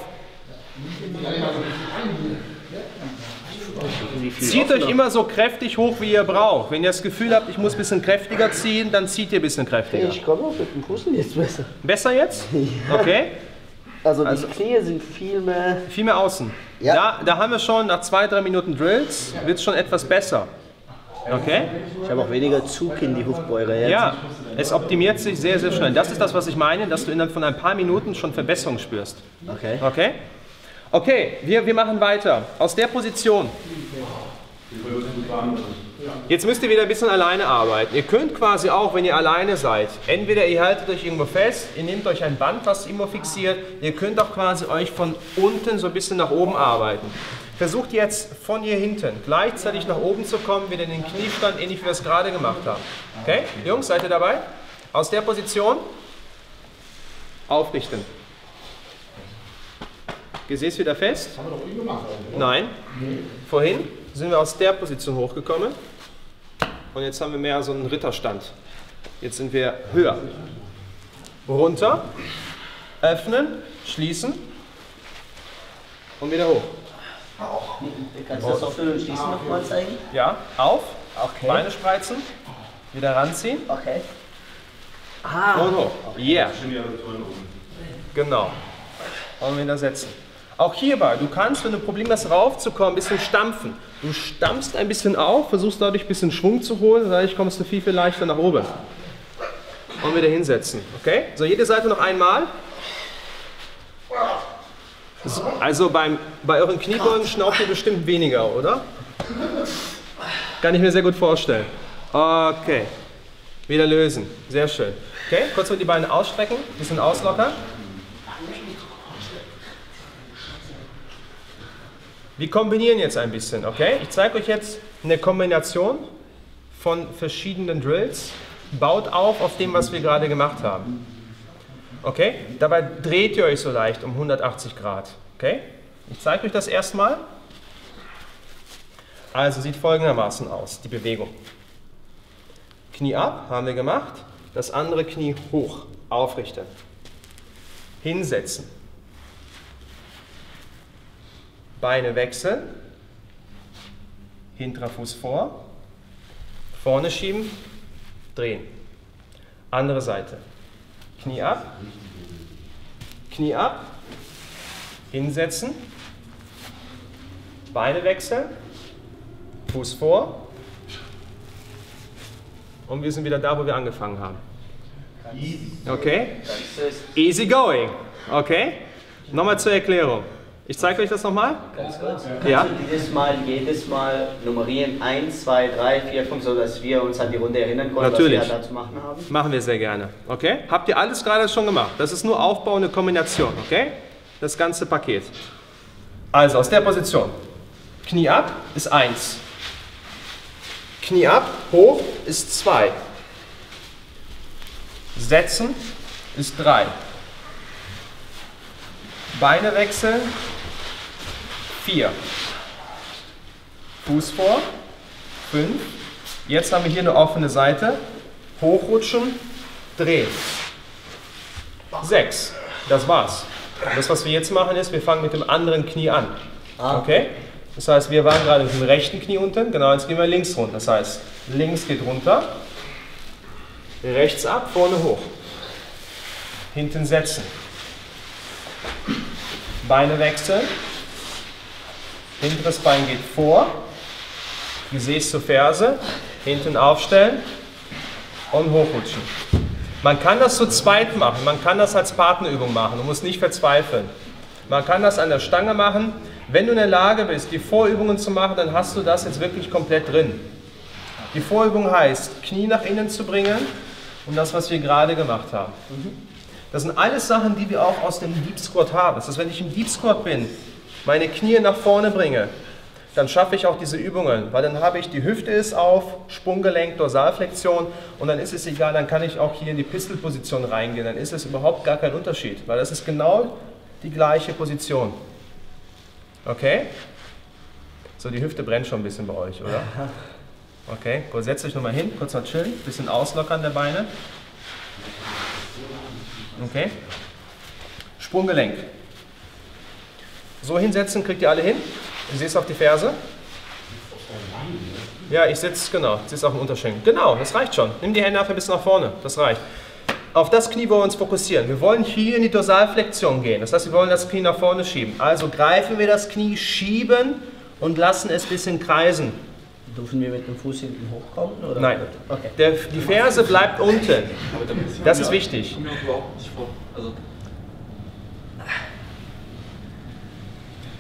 Zieht euch offener. immer so kräftig hoch, wie ihr braucht. Wenn ihr das Gefühl habt, ich muss ein bisschen kräftiger ziehen, dann zieht ihr ein bisschen kräftiger. Ich komme auch mit dem Puzzle jetzt besser. Besser jetzt? Okay. Also die Knie sind viel mehr. Viel mehr außen. Ja. Da, da haben wir schon nach zwei, drei Minuten Drills, wird es schon etwas besser. Okay? Ich habe auch weniger Zug in die Hüftbeuger jetzt. Ja, es optimiert sich sehr, sehr schnell. Das ist das, was ich meine, dass du innerhalb von ein paar Minuten schon Verbesserung spürst. Okay. Okay? Okay, wir, wir machen weiter. Aus der Position. Jetzt müsst ihr wieder ein bisschen alleine arbeiten. Ihr könnt quasi auch, wenn ihr alleine seid, entweder ihr haltet euch irgendwo fest, ihr nehmt euch ein Band, was immer fixiert, ihr könnt auch quasi euch von unten so ein bisschen nach oben arbeiten. Versucht jetzt von hier hinten gleichzeitig nach oben zu kommen, wieder in den Kniestand, ähnlich wie wir es gerade gemacht haben. Okay? Jungs, seid ihr dabei? Aus der Position aufrichten. Gesäß wieder fest? Nein. Vorhin sind wir aus der Position hochgekommen und jetzt haben wir mehr so einen Ritterstand. Jetzt sind wir höher. Runter, öffnen, schließen und wieder hoch. Kannst du das Öffnen und Schließen nochmal zeigen? Ja, auf, Okay. Beine spreizen, wieder ranziehen Okay. Ah, und hoch. Yeah. Genau. Und wieder setzen. Auch hierbei, du kannst, wenn du ein Problem hast, raufzukommen, ein bisschen stampfen. Du stampfst ein bisschen auf, versuchst dadurch ein bisschen Schwung zu holen, dadurch kommst du viel, viel leichter nach oben. Und wieder hinsetzen. Okay? So, jede Seite noch einmal. So, Also beim, bei euren Kniebeugen schnauft ihr bestimmt weniger, oder? Kann ich mir sehr gut vorstellen. Okay. Wieder lösen. Sehr schön. Okay, kurz mit die Beine ausstrecken, bisschen auslockern. Wir kombinieren jetzt ein bisschen, okay? Ich zeige euch jetzt eine Kombination von verschiedenen Drills. Baut auf auf dem, was wir gerade gemacht haben. Okay? Dabei dreht ihr euch so leicht um 180 Grad. Okay? Ich zeige euch das erstmal. Also sieht folgendermaßen aus, die Bewegung. Knie ab, haben wir gemacht. Das andere Knie hoch, aufrichten. Hinsetzen. Beine wechseln. Hinterer Fuß vor. Vorne schieben, drehen. Andere Seite. Knie ab. Knie ab. Hinsetzen. Beine wechseln. Fuß vor. Und wir sind wieder da, wo wir angefangen haben. Okay? Easy going. Okay? Nochmal zur Erklärung. Ich zeige euch das nochmal. Ganz kurz. Ja. Kannst du jedes Mal, jedes Mal nummerieren 1, 2, 3, 4, 5, sodass wir uns an die Runde erinnern können, Natürlich. was wir da zu machen haben? Machen wir sehr gerne. Okay? Habt ihr alles gerade schon gemacht? Das ist nur Aufbau, eine Kombination. Okay? Das ganze Paket. Also aus der Position. Knie ab ist 1. Knie ab, hoch ist 2. Setzen ist 3. Beine wechseln 4. Fuß vor 5. Jetzt haben wir hier eine offene Seite. Hochrutschen, drehen. 6. Das war's. Das, was wir jetzt machen, ist, wir fangen mit dem anderen Knie an. Okay? Das heißt, wir waren gerade mit dem rechten Knie unten, genau, jetzt gehen wir links runter. Das heißt, links geht runter, rechts ab, vorne hoch. Hinten setzen. Beine wechseln. Hinteres Bein geht vor. Gesäß zur Ferse. Hinten aufstellen und hochrutschen. Man kann das zu zweit machen, man kann das als Partnerübung machen, du musst nicht verzweifeln. Man kann das an der Stange machen. Wenn du in der Lage bist, die Vorübungen zu machen, dann hast du das jetzt wirklich komplett drin. Die Vorübung heißt, Knie nach innen zu bringen und das, was wir gerade gemacht haben. Das sind alles Sachen, die wir auch aus dem Deep Squat haben. Das heißt, wenn ich im Deep Squat bin, meine Knie nach vorne bringe, dann schaffe ich auch diese Übungen, weil dann habe ich die Hüfte ist auf, Sprunggelenk, Dorsalflexion und dann ist es egal, dann kann ich auch hier in die Pistolposition reingehen, dann ist es überhaupt gar kein Unterschied, weil das ist genau die gleiche Position. Okay? So, die Hüfte brennt schon ein bisschen bei euch, oder? Okay, gut, setzt euch nochmal hin, kurz mal chillen, bisschen auslockern der Beine. Okay? Sprunggelenk. So hinsetzen, kriegt ihr alle hin? Du siehst auf die Ferse? Ja, ich sitze, genau, sitze auf dem Unterschenkel. Genau, das reicht schon. Nimm die Hände einfach bis nach vorne, das reicht. Auf das Knie wollen wir uns fokussieren. Wir wollen hier in die Dorsalflexion gehen. Das heißt, wir wollen das Knie nach vorne schieben. Also greifen wir das Knie, schieben und lassen es ein bisschen kreisen. Dürfen wir mit dem Fuß hinten hochkommen? Oder? Nein. Okay. Der, die Ferse bleibt unten. Das ist wichtig. Ich komme mir auch überhaupt nicht vor. Also,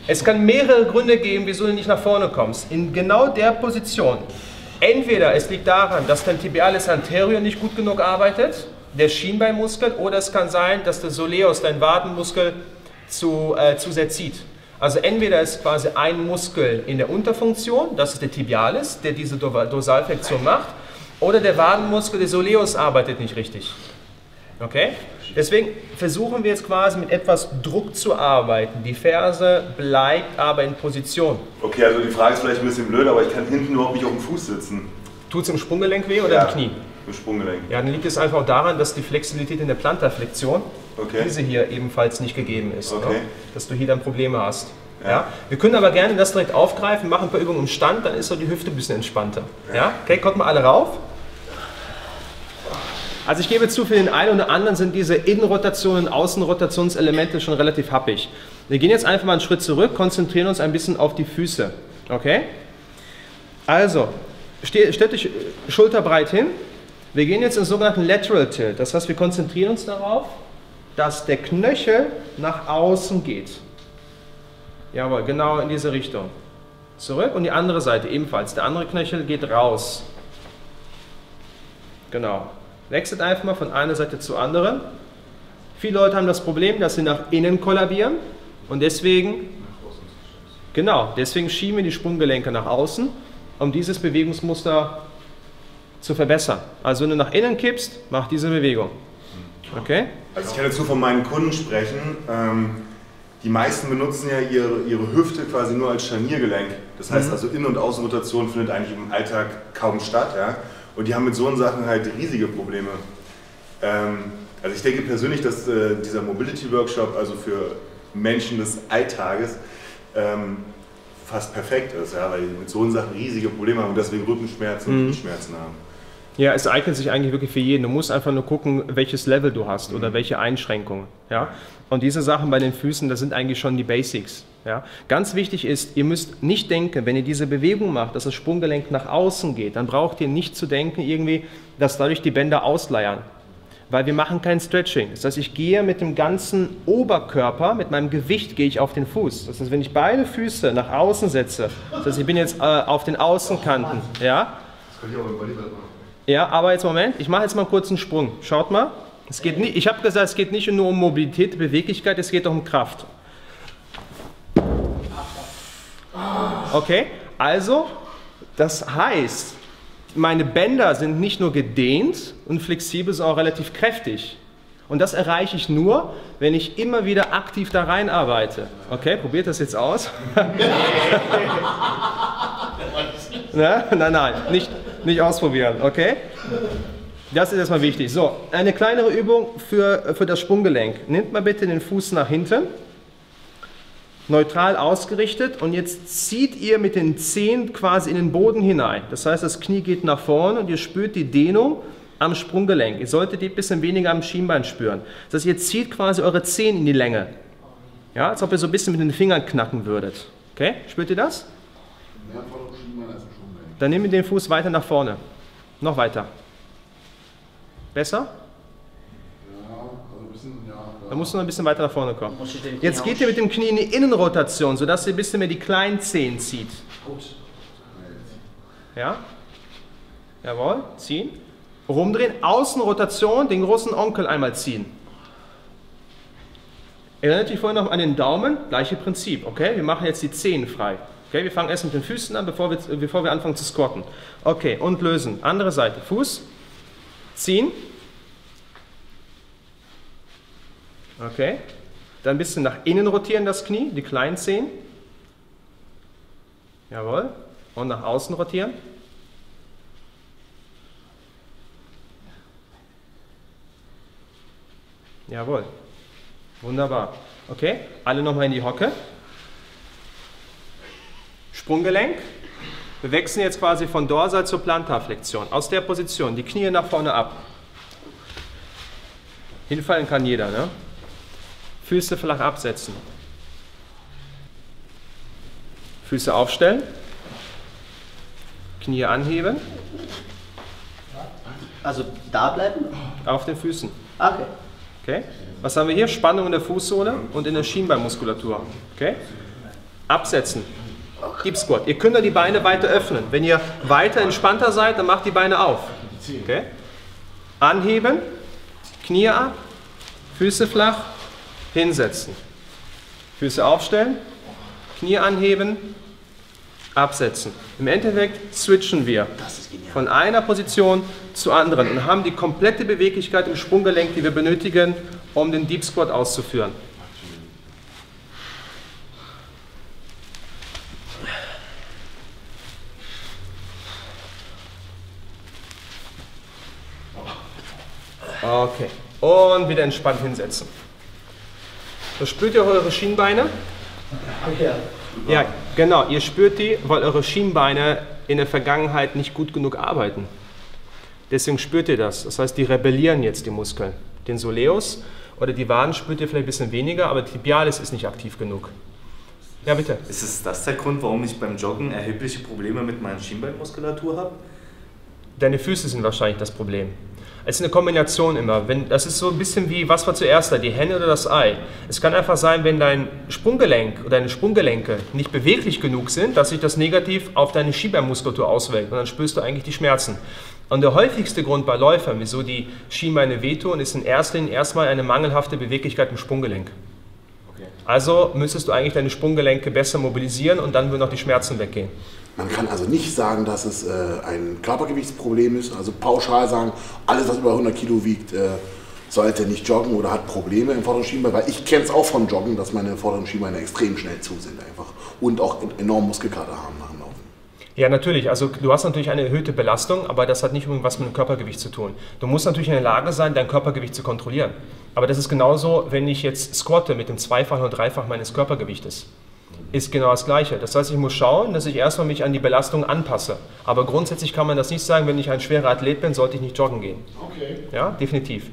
Es kann mehrere Gründe geben, wieso du nicht nach vorne kommst. In genau der Position. Entweder es liegt daran, dass dein Tibialis anterior nicht gut genug arbeitet, der Schienbeinmuskel, oder es kann sein, dass der Soleus, dein Wadenmuskel, zu, äh, zu sehr zieht. Also entweder ist quasi ein Muskel in der Unterfunktion, das ist der Tibialis, der diese Dor- Dorsalflexion macht, oder der Wadenmuskel, der Soleus, arbeitet nicht richtig. Okay? Deswegen versuchen wir jetzt quasi mit etwas Druck zu arbeiten. Die Ferse bleibt aber in Position. Okay, also die Frage ist vielleicht ein bisschen blöd, aber ich kann hinten überhaupt nicht auf dem Fuß sitzen. Tut es im Sprunggelenk weh oder Ja. im Knie? Im Sprunggelenk. Ja, dann liegt es einfach daran, dass die Flexibilität in der Plantarflexion, Okay. diese hier ebenfalls nicht gegeben ist. Okay. Ne? Dass du hier dann Probleme hast. Ja. Ja. Wir können aber gerne das direkt aufgreifen, machen ein paar Übungen im Stand, dann ist so die Hüfte ein bisschen entspannter. Ja? Okay, kommt mal alle rauf. Also ich gebe zu, für den einen oder anderen sind diese Innenrotationen, Außenrotationselemente schon relativ happig. Wir gehen jetzt einfach mal einen Schritt zurück, konzentrieren uns ein bisschen auf die Füße. Okay? Also, ste- stellt euch schulterbreit hin. Wir gehen jetzt in den sogenannten Lateral Tilt. Das heißt, wir konzentrieren uns darauf, dass der Knöchel nach außen geht. Jawohl, genau in diese Richtung. Zurück und die andere Seite ebenfalls. Der andere Knöchel geht raus. Genau. Wechselt einfach mal von einer Seite zur anderen. Viele Leute haben das Problem, dass sie nach innen kollabieren und deswegen, genau, deswegen schieben wir die Sprunggelenke nach außen, um dieses Bewegungsmuster zu verbessern. Also wenn du nach innen kippst, mach diese Bewegung. Okay? Also ich kann jetzt nur von meinen Kunden sprechen. Ähm, die meisten benutzen ja ihre, ihre Hüfte quasi nur als Scharniergelenk. Das heißt also Innen- und Außenrotation findet eigentlich im Alltag kaum statt. Ja? Und die haben mit so Sachen halt riesige Probleme. Ähm, also ich denke persönlich, dass äh, dieser Mobility Workshop also für Menschen des Alltages ähm, fast perfekt ist, ja? weil die mit so Sachen riesige Probleme haben und deswegen Rückenschmerzen und Knieschmerzen haben. Ja, es eignet sich eigentlich wirklich für jeden. Du musst einfach nur gucken, welches Level du hast oder welche Einschränkungen. Ja? Und diese Sachen bei den Füßen, das sind eigentlich schon die Basics. Ja? Ganz wichtig ist, ihr müsst nicht denken, wenn ihr diese Bewegung macht, dass das Sprunggelenk nach außen geht, dann braucht ihr nicht zu denken, irgendwie, dass dadurch die Bänder ausleiern. Weil wir machen kein Stretching. Das heißt, ich gehe mit dem ganzen Oberkörper, mit meinem Gewicht gehe ich auf den Fuß. Das heißt, wenn ich beide Füße nach außen setze, das heißt, ich bin jetzt äh, auf den Außenkanten, ja, Das könnte ich auch im Volleyball machen. Ja, aber jetzt Moment, ich mache jetzt mal einen Sprung. Schaut mal. Es geht nicht, ich habe gesagt, es geht nicht nur um Mobilität, Beweglichkeit, es geht auch um Kraft. Okay, also, das heißt, meine Bänder sind nicht nur gedehnt und flexibel, sondern auch relativ kräftig. Und das erreiche ich nur, wenn ich immer wieder aktiv da reinarbeite. Okay, probiert das jetzt aus. Na? Nein, nein, nicht, nicht ausprobieren, okay? Das ist erstmal wichtig. So, eine kleinere Übung für, für das Sprunggelenk. Nehmt mal bitte den Fuß nach hinten, neutral ausgerichtet und jetzt zieht ihr mit den Zehen quasi in den Boden hinein. Das heißt, das Knie geht nach vorne und ihr spürt die Dehnung am Sprunggelenk. Ihr solltet die ein bisschen weniger am Schienbein spüren. Das heißt, ihr zieht quasi eure Zehen in die Länge. Ja, als ob ihr so ein bisschen mit den Fingern knacken würdet. Okay, spürt ihr das? Dann ihr den Fuß weiter nach vorne. Noch weiter. Besser? Da musst du noch ein bisschen weiter nach vorne kommen. Jetzt geht ihr mit dem Knie in die Innenrotation, sodass ihr ein bisschen mehr die kleinen Zehen zieht. Ja? Jawohl, ziehen. Rumdrehen, Außenrotation, den großen Onkel einmal ziehen. Erinnert euch vorhin noch an den Daumen, gleiche Prinzip, okay? Wir machen jetzt die Zehen frei. Okay, wir fangen erst mit den Füßen an, bevor wir, bevor wir anfangen zu squatten. Okay, und lösen. Andere Seite, Fuß, ziehen. Okay, dann ein bisschen nach innen rotieren das Knie, die kleinen Zehen. Jawohl, und nach außen rotieren. Jawohl. Wunderbar. Okay, alle nochmal in die Hocke. Sprunggelenk. Wir wechseln jetzt quasi von Dorsal zur Plantarflexion. Aus der Position, die Knie nach vorne ab. Hinfallen kann jeder, ne? Füße flach absetzen. Füße aufstellen. Knie anheben. Also da bleiben? Auf den Füßen. Okay. Okay? Was haben wir hier? Spannung in der Fußsohle und in der Schienbeinmuskulatur. Okay? Absetzen. Deep Squat. Ihr könnt dann die Beine weiter öffnen. Wenn ihr weiter entspannter seid, dann macht die Beine auf. Okay? Anheben, Knie ab, Füße flach, hinsetzen. Füße aufstellen, Knie anheben, absetzen. Im Endeffekt switchen wir von einer Position zur anderen und haben die komplette Beweglichkeit im Sprunggelenk, die wir benötigen, um den Deep Squat auszuführen. Okay. Und wieder entspannt hinsetzen. So spürt ihr eure Schienbeine? Ja. Ja, genau. Ihr spürt die, weil eure Schienbeine in der Vergangenheit nicht gut genug arbeiten. Deswegen spürt ihr das. Das heißt, die rebellieren jetzt die Muskeln. Den Soleus oder die Waden spürt ihr vielleicht ein bisschen weniger, aber Tibialis ist nicht aktiv genug. Ja, bitte. Ist es das der Grund, warum ich beim Joggen erhebliche Probleme mit meiner Schienbeinmuskulatur habe? Deine Füße sind wahrscheinlich das Problem. Es ist eine Kombination immer. Wenn, das ist so ein bisschen wie, was war zuerst da, die Henne oder das Ei? Es kann einfach sein, wenn dein Sprunggelenk oder deine Sprunggelenke nicht beweglich genug sind, dass sich das negativ auf deine Schienbeinmuskulatur auswirkt und dann spürst du eigentlich die Schmerzen. Und der häufigste Grund bei Läufern, wieso die Schienbeine wehtun, ist in erster Linie erstmal eine mangelhafte Beweglichkeit im Sprunggelenk. Also müsstest du eigentlich deine Sprunggelenke besser mobilisieren und dann würden auch die Schmerzen weggehen. Man kann also nicht sagen, dass es äh, ein Körpergewichtsproblem ist, also pauschal sagen, alles was über 100 Kilo wiegt, äh, sollte nicht joggen oder hat Probleme im vorderen Schienbein, weil ich kenne es auch vom Joggen, dass meine vorderen Schienbeine extrem schnell zu sind einfach und auch enorm Muskelkater haben nach dem Laufen. Ja, natürlich. Also du hast natürlich eine erhöhte Belastung, aber das hat nicht irgendwas mit dem Körpergewicht zu tun. Du musst natürlich in der Lage sein, dein Körpergewicht zu kontrollieren. Aber das ist genauso, wenn ich jetzt squatte mit dem Zweifach oder Dreifach meines Körpergewichtes. Ist genau das Gleiche. Das heißt, ich muss schauen, dass ich erstmal mich an die Belastung anpasse. Aber grundsätzlich kann man das nicht sagen, wenn ich ein schwerer Athlet bin, sollte ich nicht joggen gehen. Okay. Ja, definitiv.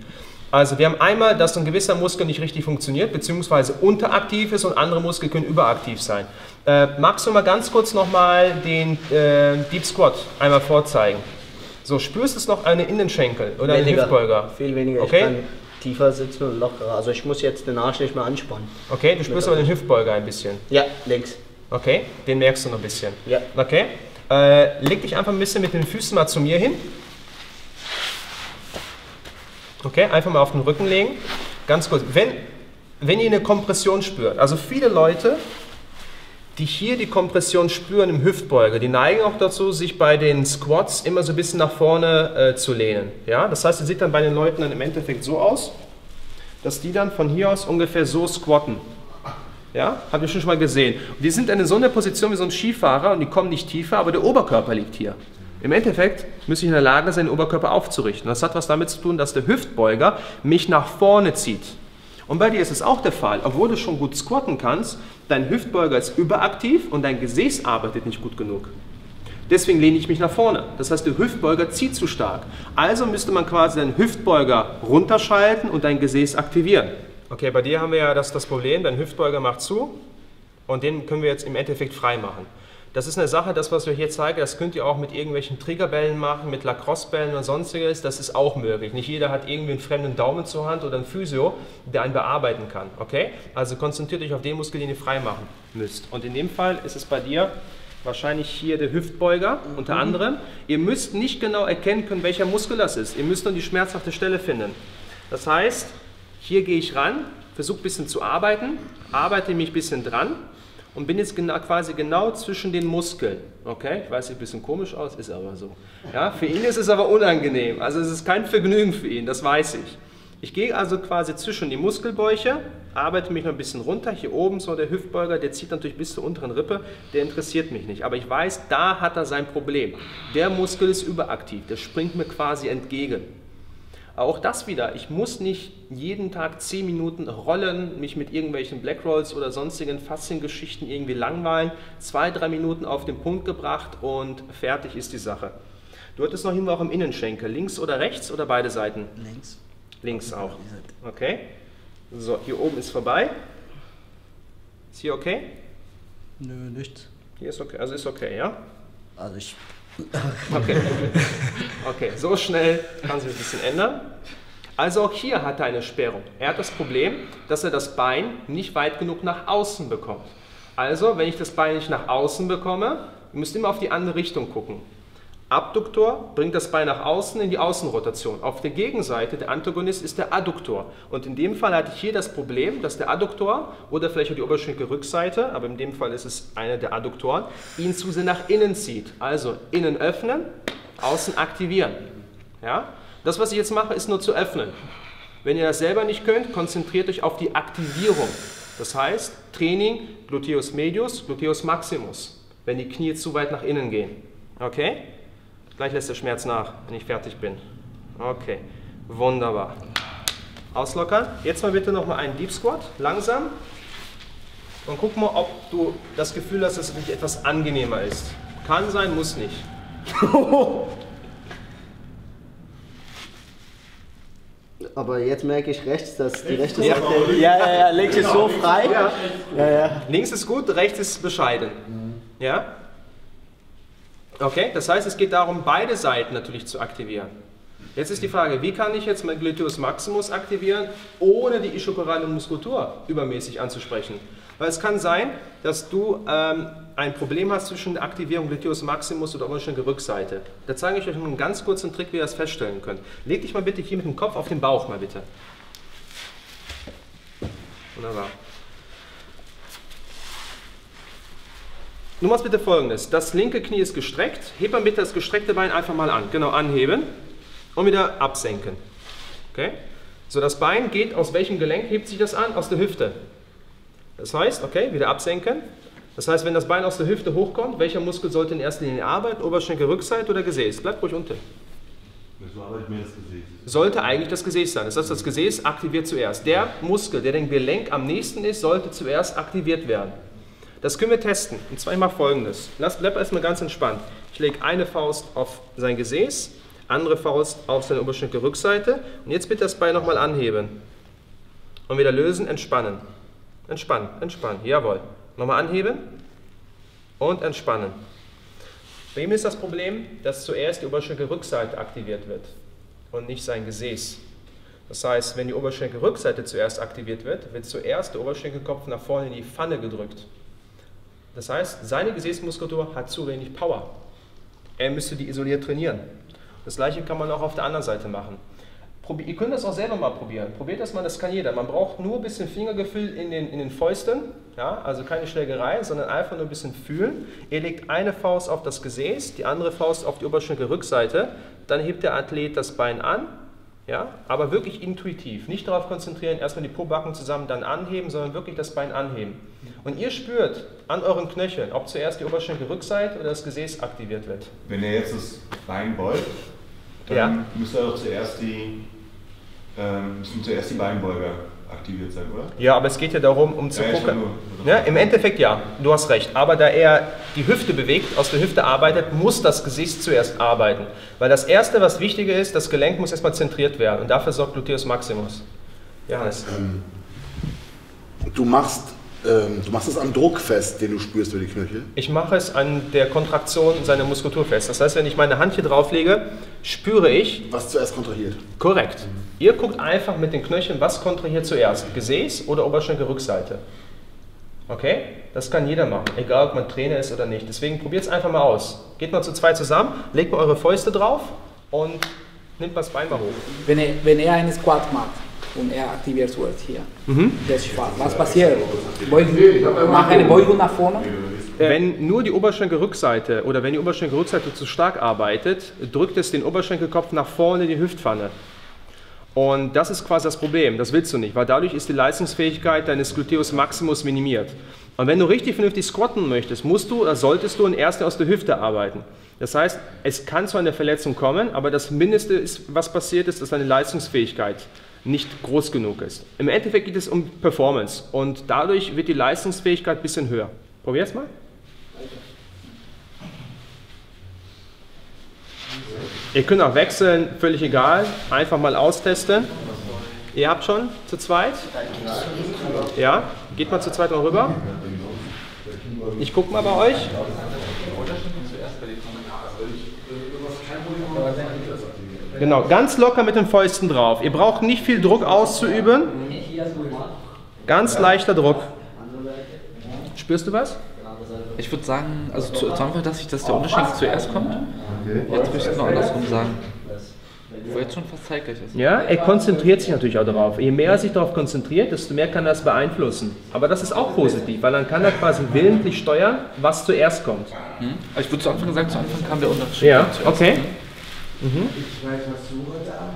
Also wir haben einmal, dass ein gewisser Muskel nicht richtig funktioniert, beziehungsweise unteraktiv ist und andere Muskeln können überaktiv sein. Äh, magst du mal ganz kurz nochmal den äh, Deep Squat einmal vorzeigen? So, spürst du es noch eine Innenschenkel oder einen Weniger, Hüftbeuger? Viel weniger. Okay. Tiefer sitzen und lockerer. Also ich muss jetzt den Arsch nicht mehr anspannen. Okay, du spürst aber den Hüftbeuger ein bisschen. Ja, links. Okay, den merkst du noch ein bisschen. Ja. Okay. Äh, leg dich einfach ein bisschen mit den Füßen mal zu mir hin. Okay, einfach mal auf den Rücken legen. Ganz kurz. Wenn, wenn ihr eine Kompression spürt, also viele Leute, die hier die Kompression spüren im Hüftbeuger, die neigen auch dazu, sich bei den Squats immer so ein bisschen nach vorne äh, zu lehnen. Ja? Das heißt, es sieht dann bei den Leuten dann im Endeffekt so aus, dass die dann von hier aus ungefähr so squatten. Ja, habt ihr schon mal gesehen. Und die sind in so einer Position wie so ein Skifahrer und die kommen nicht tiefer, aber der Oberkörper liegt hier. Im Endeffekt müsste ich in der Lage sein, den Oberkörper aufzurichten. Das hat was damit zu tun, dass der Hüftbeuger mich nach vorne zieht. Und bei dir ist es auch der Fall, obwohl du schon gut squatten kannst, dein Hüftbeuger ist überaktiv und dein Gesäß arbeitet nicht gut genug. Deswegen lehne ich mich nach vorne. Das heißt, der Hüftbeuger zieht zu stark. Also müsste man quasi deinen Hüftbeuger runterschalten und dein Gesäß aktivieren. Okay, bei dir haben wir ja das, das Problem, dein Hüftbeuger macht zu und den können wir jetzt im Endeffekt frei machen. Das ist eine Sache, das, was ich euch hier zeige, das könnt ihr auch mit irgendwelchen Triggerbällen machen, mit Lacrosse-Bällen und sonstiges. Das ist auch möglich. Nicht jeder hat irgendwie einen fremden Daumen zur Hand oder einen Physio, der einen bearbeiten kann. Okay? Also konzentriert euch auf den Muskel, den ihr frei machen müsst. Und in dem Fall ist es bei dir wahrscheinlich hier der Hüftbeuger unter anderem. Ihr müsst nicht genau erkennen können, welcher Muskel das ist. Ihr müsst nur die schmerzhafte Stelle finden. Das heißt, hier gehe ich ran, versuche ein bisschen zu arbeiten, arbeite mich ein bisschen dran und bin jetzt genau, quasi genau zwischen den Muskeln. Okay, ich weiß, sieht ein bisschen komisch aus, ist aber so. Ja, für ihn ist es aber unangenehm. Also es ist kein Vergnügen für ihn, das weiß ich. Ich gehe also quasi zwischen die Muskelbäuche, arbeite mich noch ein bisschen runter. Hier oben so der Hüftbeuger, der zieht natürlich bis zur unteren Rippe, der interessiert mich nicht. Aber ich weiß, da hat er sein Problem. Der Muskel ist überaktiv, der springt mir quasi entgegen. Auch das wieder, ich muss nicht jeden Tag 10 Minuten rollen, mich mit irgendwelchen Blackrolls oder sonstigen Fasziengeschichten irgendwie langweilen. Zwei, drei Minuten auf den Punkt gebracht und fertig ist die Sache. Du hattest noch immer auch im Innenschenkel, links oder rechts oder beide Seiten? Links. Links auch. Okay. So, hier oben ist vorbei. Ist hier okay? Nö, nichts. Hier ist okay, also ist okay, ja? Also ich. Okay. Okay, so schnell kann sich ein bisschen ändern. Also auch hier hat er eine Sperrung. Er hat das Problem, dass er das Bein nicht weit genug nach außen bekommt. Also, wenn ich das Bein nicht nach außen bekomme, ihr müsst immer auf die andere Richtung gucken. Abduktor bringt das Bein nach außen in die Außenrotation. Auf der Gegenseite, der Antagonist, ist der Adduktor. Und in dem Fall hatte ich hier das Problem, dass der Adduktor oder vielleicht auch die Oberschenkelrückseite, aber in dem Fall ist es einer der Adduktoren, ihn zu sehr nach innen zieht. Also innen öffnen, außen aktivieren. Ja? Das, was ich jetzt mache, ist nur zu öffnen. Wenn ihr das selber nicht könnt, konzentriert euch auf die Aktivierung. Das heißt, Training Gluteus medius, Gluteus maximus, wenn die Knie zu weit nach innen gehen. Okay? Gleich lässt der Schmerz nach, wenn ich fertig bin. Okay, wunderbar. Auslockern. Jetzt mal bitte nochmal einen Deep Squat, langsam. Und guck mal, ob du das Gefühl hast, dass es wirklich etwas angenehmer ist. Kann sein, muss nicht. Aber jetzt merke ich rechts, dass die rechte. Seite. Ja, ja, ja, links ist so frei. Ja. Ja, ja. Links ist gut, rechts ist bescheiden. Ja? Okay, das heißt, es geht darum, beide Seiten natürlich zu aktivieren. Jetzt ist die Frage, wie kann ich jetzt mein Gluteus Maximus aktivieren, ohne die ischokorale Muskulatur übermäßig anzusprechen? Weil es kann sein, dass du ähm, ein Problem hast zwischen der Aktivierung Gluteus Maximus oder Oberschenkel Rückseite. Da zeige ich euch nur einen ganz kurzen Trick, wie ihr das feststellen könnt. Leg dich mal bitte hier mit dem Kopf auf den Bauch mal bitte. Wunderbar. Du machst bitte folgendes: Das linke Knie ist gestreckt. Heb mal bitte das gestreckte Bein einfach mal an. Genau, anheben und wieder absenken. Okay? So, das Bein geht, aus welchem Gelenk hebt sich das an? Aus der Hüfte. Das heißt, okay, wieder absenken. Das heißt, wenn das Bein aus der Hüfte hochkommt, welcher Muskel sollte in erster Linie arbeiten? Oberschenkel, Rückseite oder Gesäß? Bleibt ruhig unten. So arbeitet mir das Gesäß. Sollte eigentlich das Gesäß sein. Das heißt, das Gesäß aktiviert zuerst. Der Muskel, der dem Gelenk am nächsten ist, sollte zuerst aktiviert werden. Das können wir testen. Und zwar ich mache folgendes. Lass, bleib erstmal ganz entspannt. Ich lege eine Faust auf sein Gesäß, andere Faust auf seine Oberschenkelrückseite. Und jetzt bitte das Bein nochmal anheben. Und wieder lösen, entspannen. Entspannen, entspannen. Jawohl. Nochmal anheben und entspannen. Bei ihm ist das Problem, dass zuerst die Oberschenkelrückseite aktiviert wird und nicht sein Gesäß. Das heißt, wenn die Oberschenkelrückseite zuerst aktiviert wird, wird zuerst der Oberschenkelkopf nach vorne in die Pfanne gedrückt. Das heißt, seine Gesäßmuskulatur hat zu wenig Power. Er müsste die isoliert trainieren. Das gleiche kann man auch auf der anderen Seite machen. Probi ihr könnt das auch selber mal probieren. Probiert das mal, das kann jeder. Man braucht nur ein bisschen Fingergefühl in den, in den Fäusten, ja? also keine Schlägerei, sondern einfach nur ein bisschen fühlen. Ihr legt eine Faust auf das Gesäß, die andere Faust auf die Oberschenkelrückseite, dann hebt der Athlet das Bein an, ja? aber wirklich intuitiv. Nicht darauf konzentrieren, erstmal die Pobacken zusammen, dann anheben, sondern wirklich das Bein anheben. Und ihr spürt an euren Knöcheln, ob zuerst die Oberschenkelrückseite oder das Gesäß aktiviert wird. Wenn er jetzt das Bein beugt, dann Ja. müsste doch zuerst die, ähm, müssen zuerst die Beinbeuger aktiviert sein, oder? Ja, aber es geht ja darum, um zu Ja, gucken. nur- Ja, Im Endeffekt ja, du hast recht. Aber da er die Hüfte bewegt, aus der Hüfte arbeitet, muss das Gesicht zuerst arbeiten. Weil das Erste, was wichtiger ist, das Gelenk muss erstmal zentriert werden. Und dafür sorgt Gluteus Maximus. Johannes. Du machst, ähm, du machst es am Druck fest, den du spürst über die Knöchel. Ich mache es an der Kontraktion seiner Muskulatur fest. Das heißt, wenn ich meine Hand hier drauflege, spüre ich, Was zuerst kontrahiert. korrekt. Ihr guckt einfach mit den Knöcheln, was kontrahiert zuerst, Gesäß oder Oberschenkelrückseite. Okay? Das kann jeder machen, egal ob man Trainer ist oder nicht. Deswegen probiert es einfach mal aus. Geht mal zu zweit zusammen, legt mal eure Fäuste drauf und nimmt mal das Bein mal hoch. Wenn er, wenn er einen Squat macht und er aktiviert zuerst hier, das Schwarz, was passiert? Beugen, mach eine Beugung nach vorne. Wenn nur die Oberschenkelrückseite oder wenn die Oberschenkelrückseite zu stark arbeitet, drückt es den Oberschenkelkopf nach vorne in die Hüftpfanne. Und das ist quasi das Problem, das willst du nicht, weil dadurch ist die Leistungsfähigkeit deines Gluteus Maximus minimiert. Und wenn du richtig vernünftig squatten möchtest, musst du oder solltest du in erster aus der Hüfte arbeiten. Das heißt, es kann zu einer Verletzung kommen, aber das Mindeste, ist, was passiert ist, dass deine Leistungsfähigkeit nicht groß genug ist. Im Endeffekt geht es um Performance und dadurch wird die Leistungsfähigkeit ein bisschen höher. Probier's mal. Ihr könnt auch wechseln, völlig egal. Einfach mal austesten. Ihr habt schon zu zweit? Ja? Geht mal zu zweit mal rüber. Ich guck mal bei euch. Genau, ganz locker mit den Fäusten drauf. Ihr braucht nicht viel Druck auszuüben. Ganz leichter Druck. Spürst du was? Ich würde sagen, also zu, zu Anfang dachte ich, dass der Unterschenkel zuerst kommt. Jetzt würde ich es noch andersrum sagen. Wo jetzt schon fast zeitgleich ist. Ja, er konzentriert sich natürlich auch darauf. Je mehr er sich darauf konzentriert, desto mehr kann er das beeinflussen. Aber das ist auch positiv, weil dann kann er quasi willentlich steuern, was zuerst kommt. Hm? Aber ich würde zu Anfang sagen, zu Anfang kam der Unterschenkel Ja, zuerst. Okay. Mhm.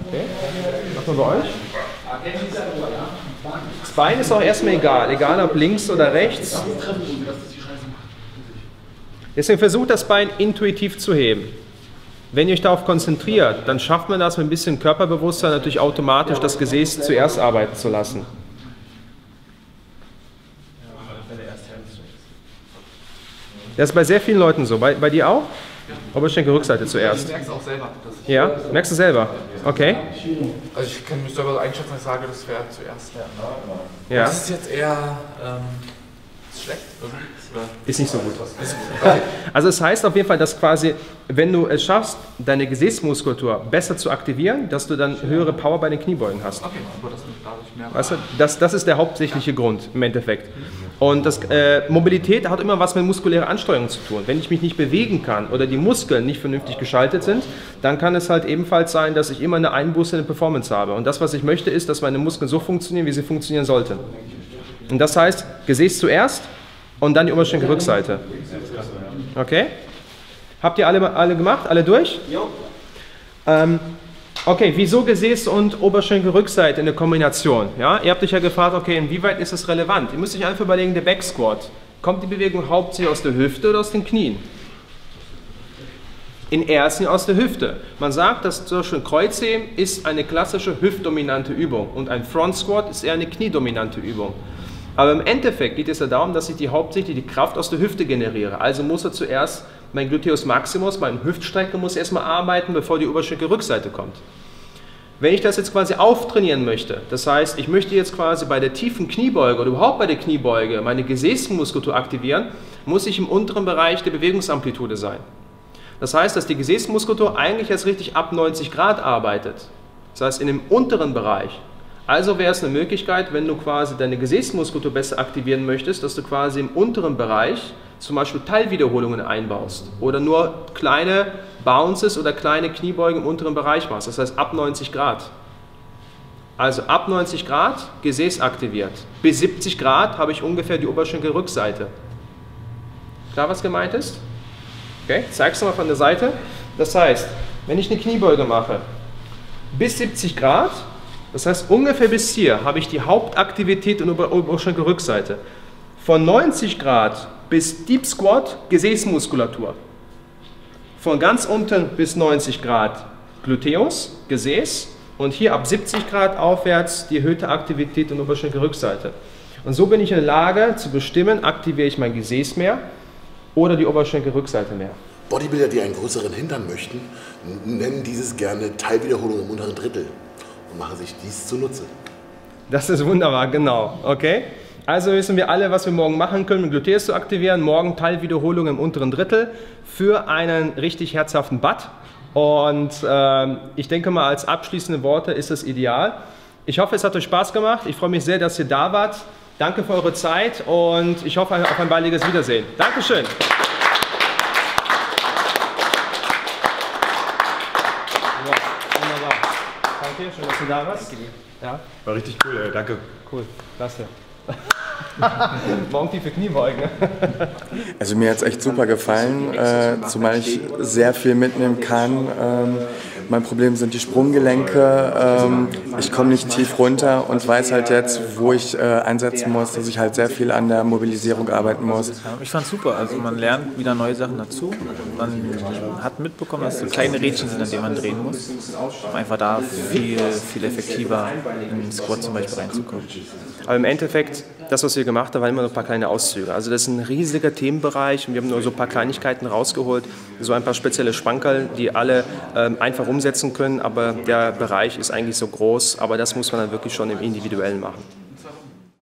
Okay, machen wir bei euch. Das Bein ist auch erstmal egal, egal ob links oder rechts. Deswegen versucht das Bein intuitiv zu heben. Wenn ihr euch darauf konzentriert, dann schafft man das mit ein bisschen Körperbewusstsein natürlich automatisch, das Gesäß zuerst arbeiten zu lassen. Das ist bei sehr vielen Leuten so. Bei, bei dir auch? Oberschenkelrückseite zuerst. Ich merke es auch selber. Dass ich, Ja? Merkst du selber? Okay. Also ich kann mich selber einschätzen, dass ich sage, das wäre zuerst. Ja. Das ist jetzt eher ähm, schlecht. Ist nicht so gut. Also es heißt auf jeden Fall, dass quasi, wenn du es schaffst, deine Gesäßmuskulatur besser zu aktivieren, dass du dann höhere Power bei den Kniebeugen hast. Okay, aber das dadurch mehr. Weißt du, das, das ist der hauptsächliche Grund im Endeffekt. Und das, äh, Mobilität hat immer was mit muskulärer Ansteuerung zu tun. Wenn ich mich nicht bewegen kann oder die Muskeln nicht vernünftig geschaltet sind, dann kann es halt ebenfalls sein, dass ich immer eine Einbuße in der Performance habe. Und das, was ich möchte, ist, dass meine Muskeln so funktionieren, wie sie funktionieren sollten. Und das heißt, Gesäß zuerst und dann die Oberschenkelrückseite. Okay? Habt ihr alle, alle gemacht? Alle durch? Ähm, Okay, wieso Gesäß und Oberschenkelrückseite in der Kombination? Ja, ihr habt euch ja gefragt, okay, inwieweit ist das relevant? Ihr müsst euch einfach überlegen, der Back Squat. Kommt die Bewegung hauptsächlich aus der Hüfte oder aus den Knien? In erster Linie aus der Hüfte. Man sagt, dass zum Beispiel Kreuzheben ist eine klassische hüftdominante Übung und ein Front Squat ist eher eine kniedominante Übung. Aber im Endeffekt geht es ja darum, dass ich die hauptsächlich die Kraft aus der Hüfte generiere. Also muss er zuerst mein Gluteus Maximus, meine Hüftstrecke muss erstmal arbeiten, bevor die Oberschenkelrückseite kommt. Wenn ich das jetzt quasi auftrainieren möchte, das heißt, ich möchte jetzt quasi bei der tiefen Kniebeuge oder überhaupt bei der Kniebeuge meine Gesäßmuskulatur aktivieren, muss ich im unteren Bereich der Bewegungsamplitude sein. Das heißt, dass die Gesäßmuskulatur eigentlich erst richtig ab 90 Grad arbeitet. Das heißt, in dem unteren Bereich. Also wäre es eine Möglichkeit, wenn du quasi deine Gesäßmuskulatur besser aktivieren möchtest, dass du quasi im unteren Bereich zum Beispiel Teilwiederholungen einbaust oder nur kleine Bounces oder kleine Kniebeugen im unteren Bereich machst, das heißt ab 90 Grad. Also ab 90 Grad Gesäß aktiviert. Bis 70 Grad habe ich ungefähr die Oberschenkelrückseite. Klar, was gemeint ist? Okay, zeig's mal von der Seite. Das heißt, wenn ich eine Kniebeuge mache, bis 70 Grad, das heißt ungefähr bis hier, habe ich die Hauptaktivität in der Oberschenkelrückseite. Von 90 Grad bis Deep Squat Gesäßmuskulatur. Von ganz unten bis 90 Grad Gluteus, Gesäß und hier ab 70 Grad aufwärts die erhöhte Aktivität in der Oberschenkelrückseite. Und so bin ich in der Lage zu bestimmen, aktiviere ich mein Gesäß mehr oder die Oberschenkelrückseite mehr. Bodybuilder, die einen größeren Hintern möchten, nennen dieses gerne Teilwiederholung im unteren Drittel und machen sich dies zunutze. Das ist wunderbar, genau. Okay? Also wissen wir alle, was wir morgen machen können, um Gluteus zu aktivieren. Morgen Teilwiederholung im unteren Drittel für einen richtig herzhaften Butt. Und äh, ich denke mal, als abschließende Worte ist es ideal. Ich hoffe, es hat euch Spaß gemacht. Ich freue mich sehr, dass ihr da wart. Danke für eure Zeit und ich hoffe auf ein baldiges Wiedersehen. Dankeschön. Ja, wunderbar. Danke, schön, dass du da warst. Ja, War richtig cool, ey. danke. cool, klasse. Morgen tiefe Kniebeugen. Also mir hat es echt super gefallen, äh, zumal ich sehr viel mitnehmen kann. Ähm, mein Problem sind die Sprunggelenke. Ähm, ich komme nicht tief runter und weiß halt jetzt, wo ich äh, einsetzen muss, dass ich halt sehr viel an der Mobilisierung arbeiten muss. Ich fand's super. Also man lernt wieder neue Sachen dazu. Man hat mitbekommen, dass es so kleine Rädchen sind, an denen man drehen muss, um einfach da viel, viel effektiver in den Squat zum Beispiel reinzukommen. Aber im Endeffekt, das, was wir gemacht haben, waren immer nur ein paar kleine Auszüge. Also das ist ein riesiger Themenbereich und wir haben nur so ein paar Kleinigkeiten rausgeholt, so ein paar spezielle Schwankerl, die alle ähm, einfach umsetzen können, aber der Bereich ist eigentlich so groß, aber das muss man dann wirklich schon im Individuellen machen.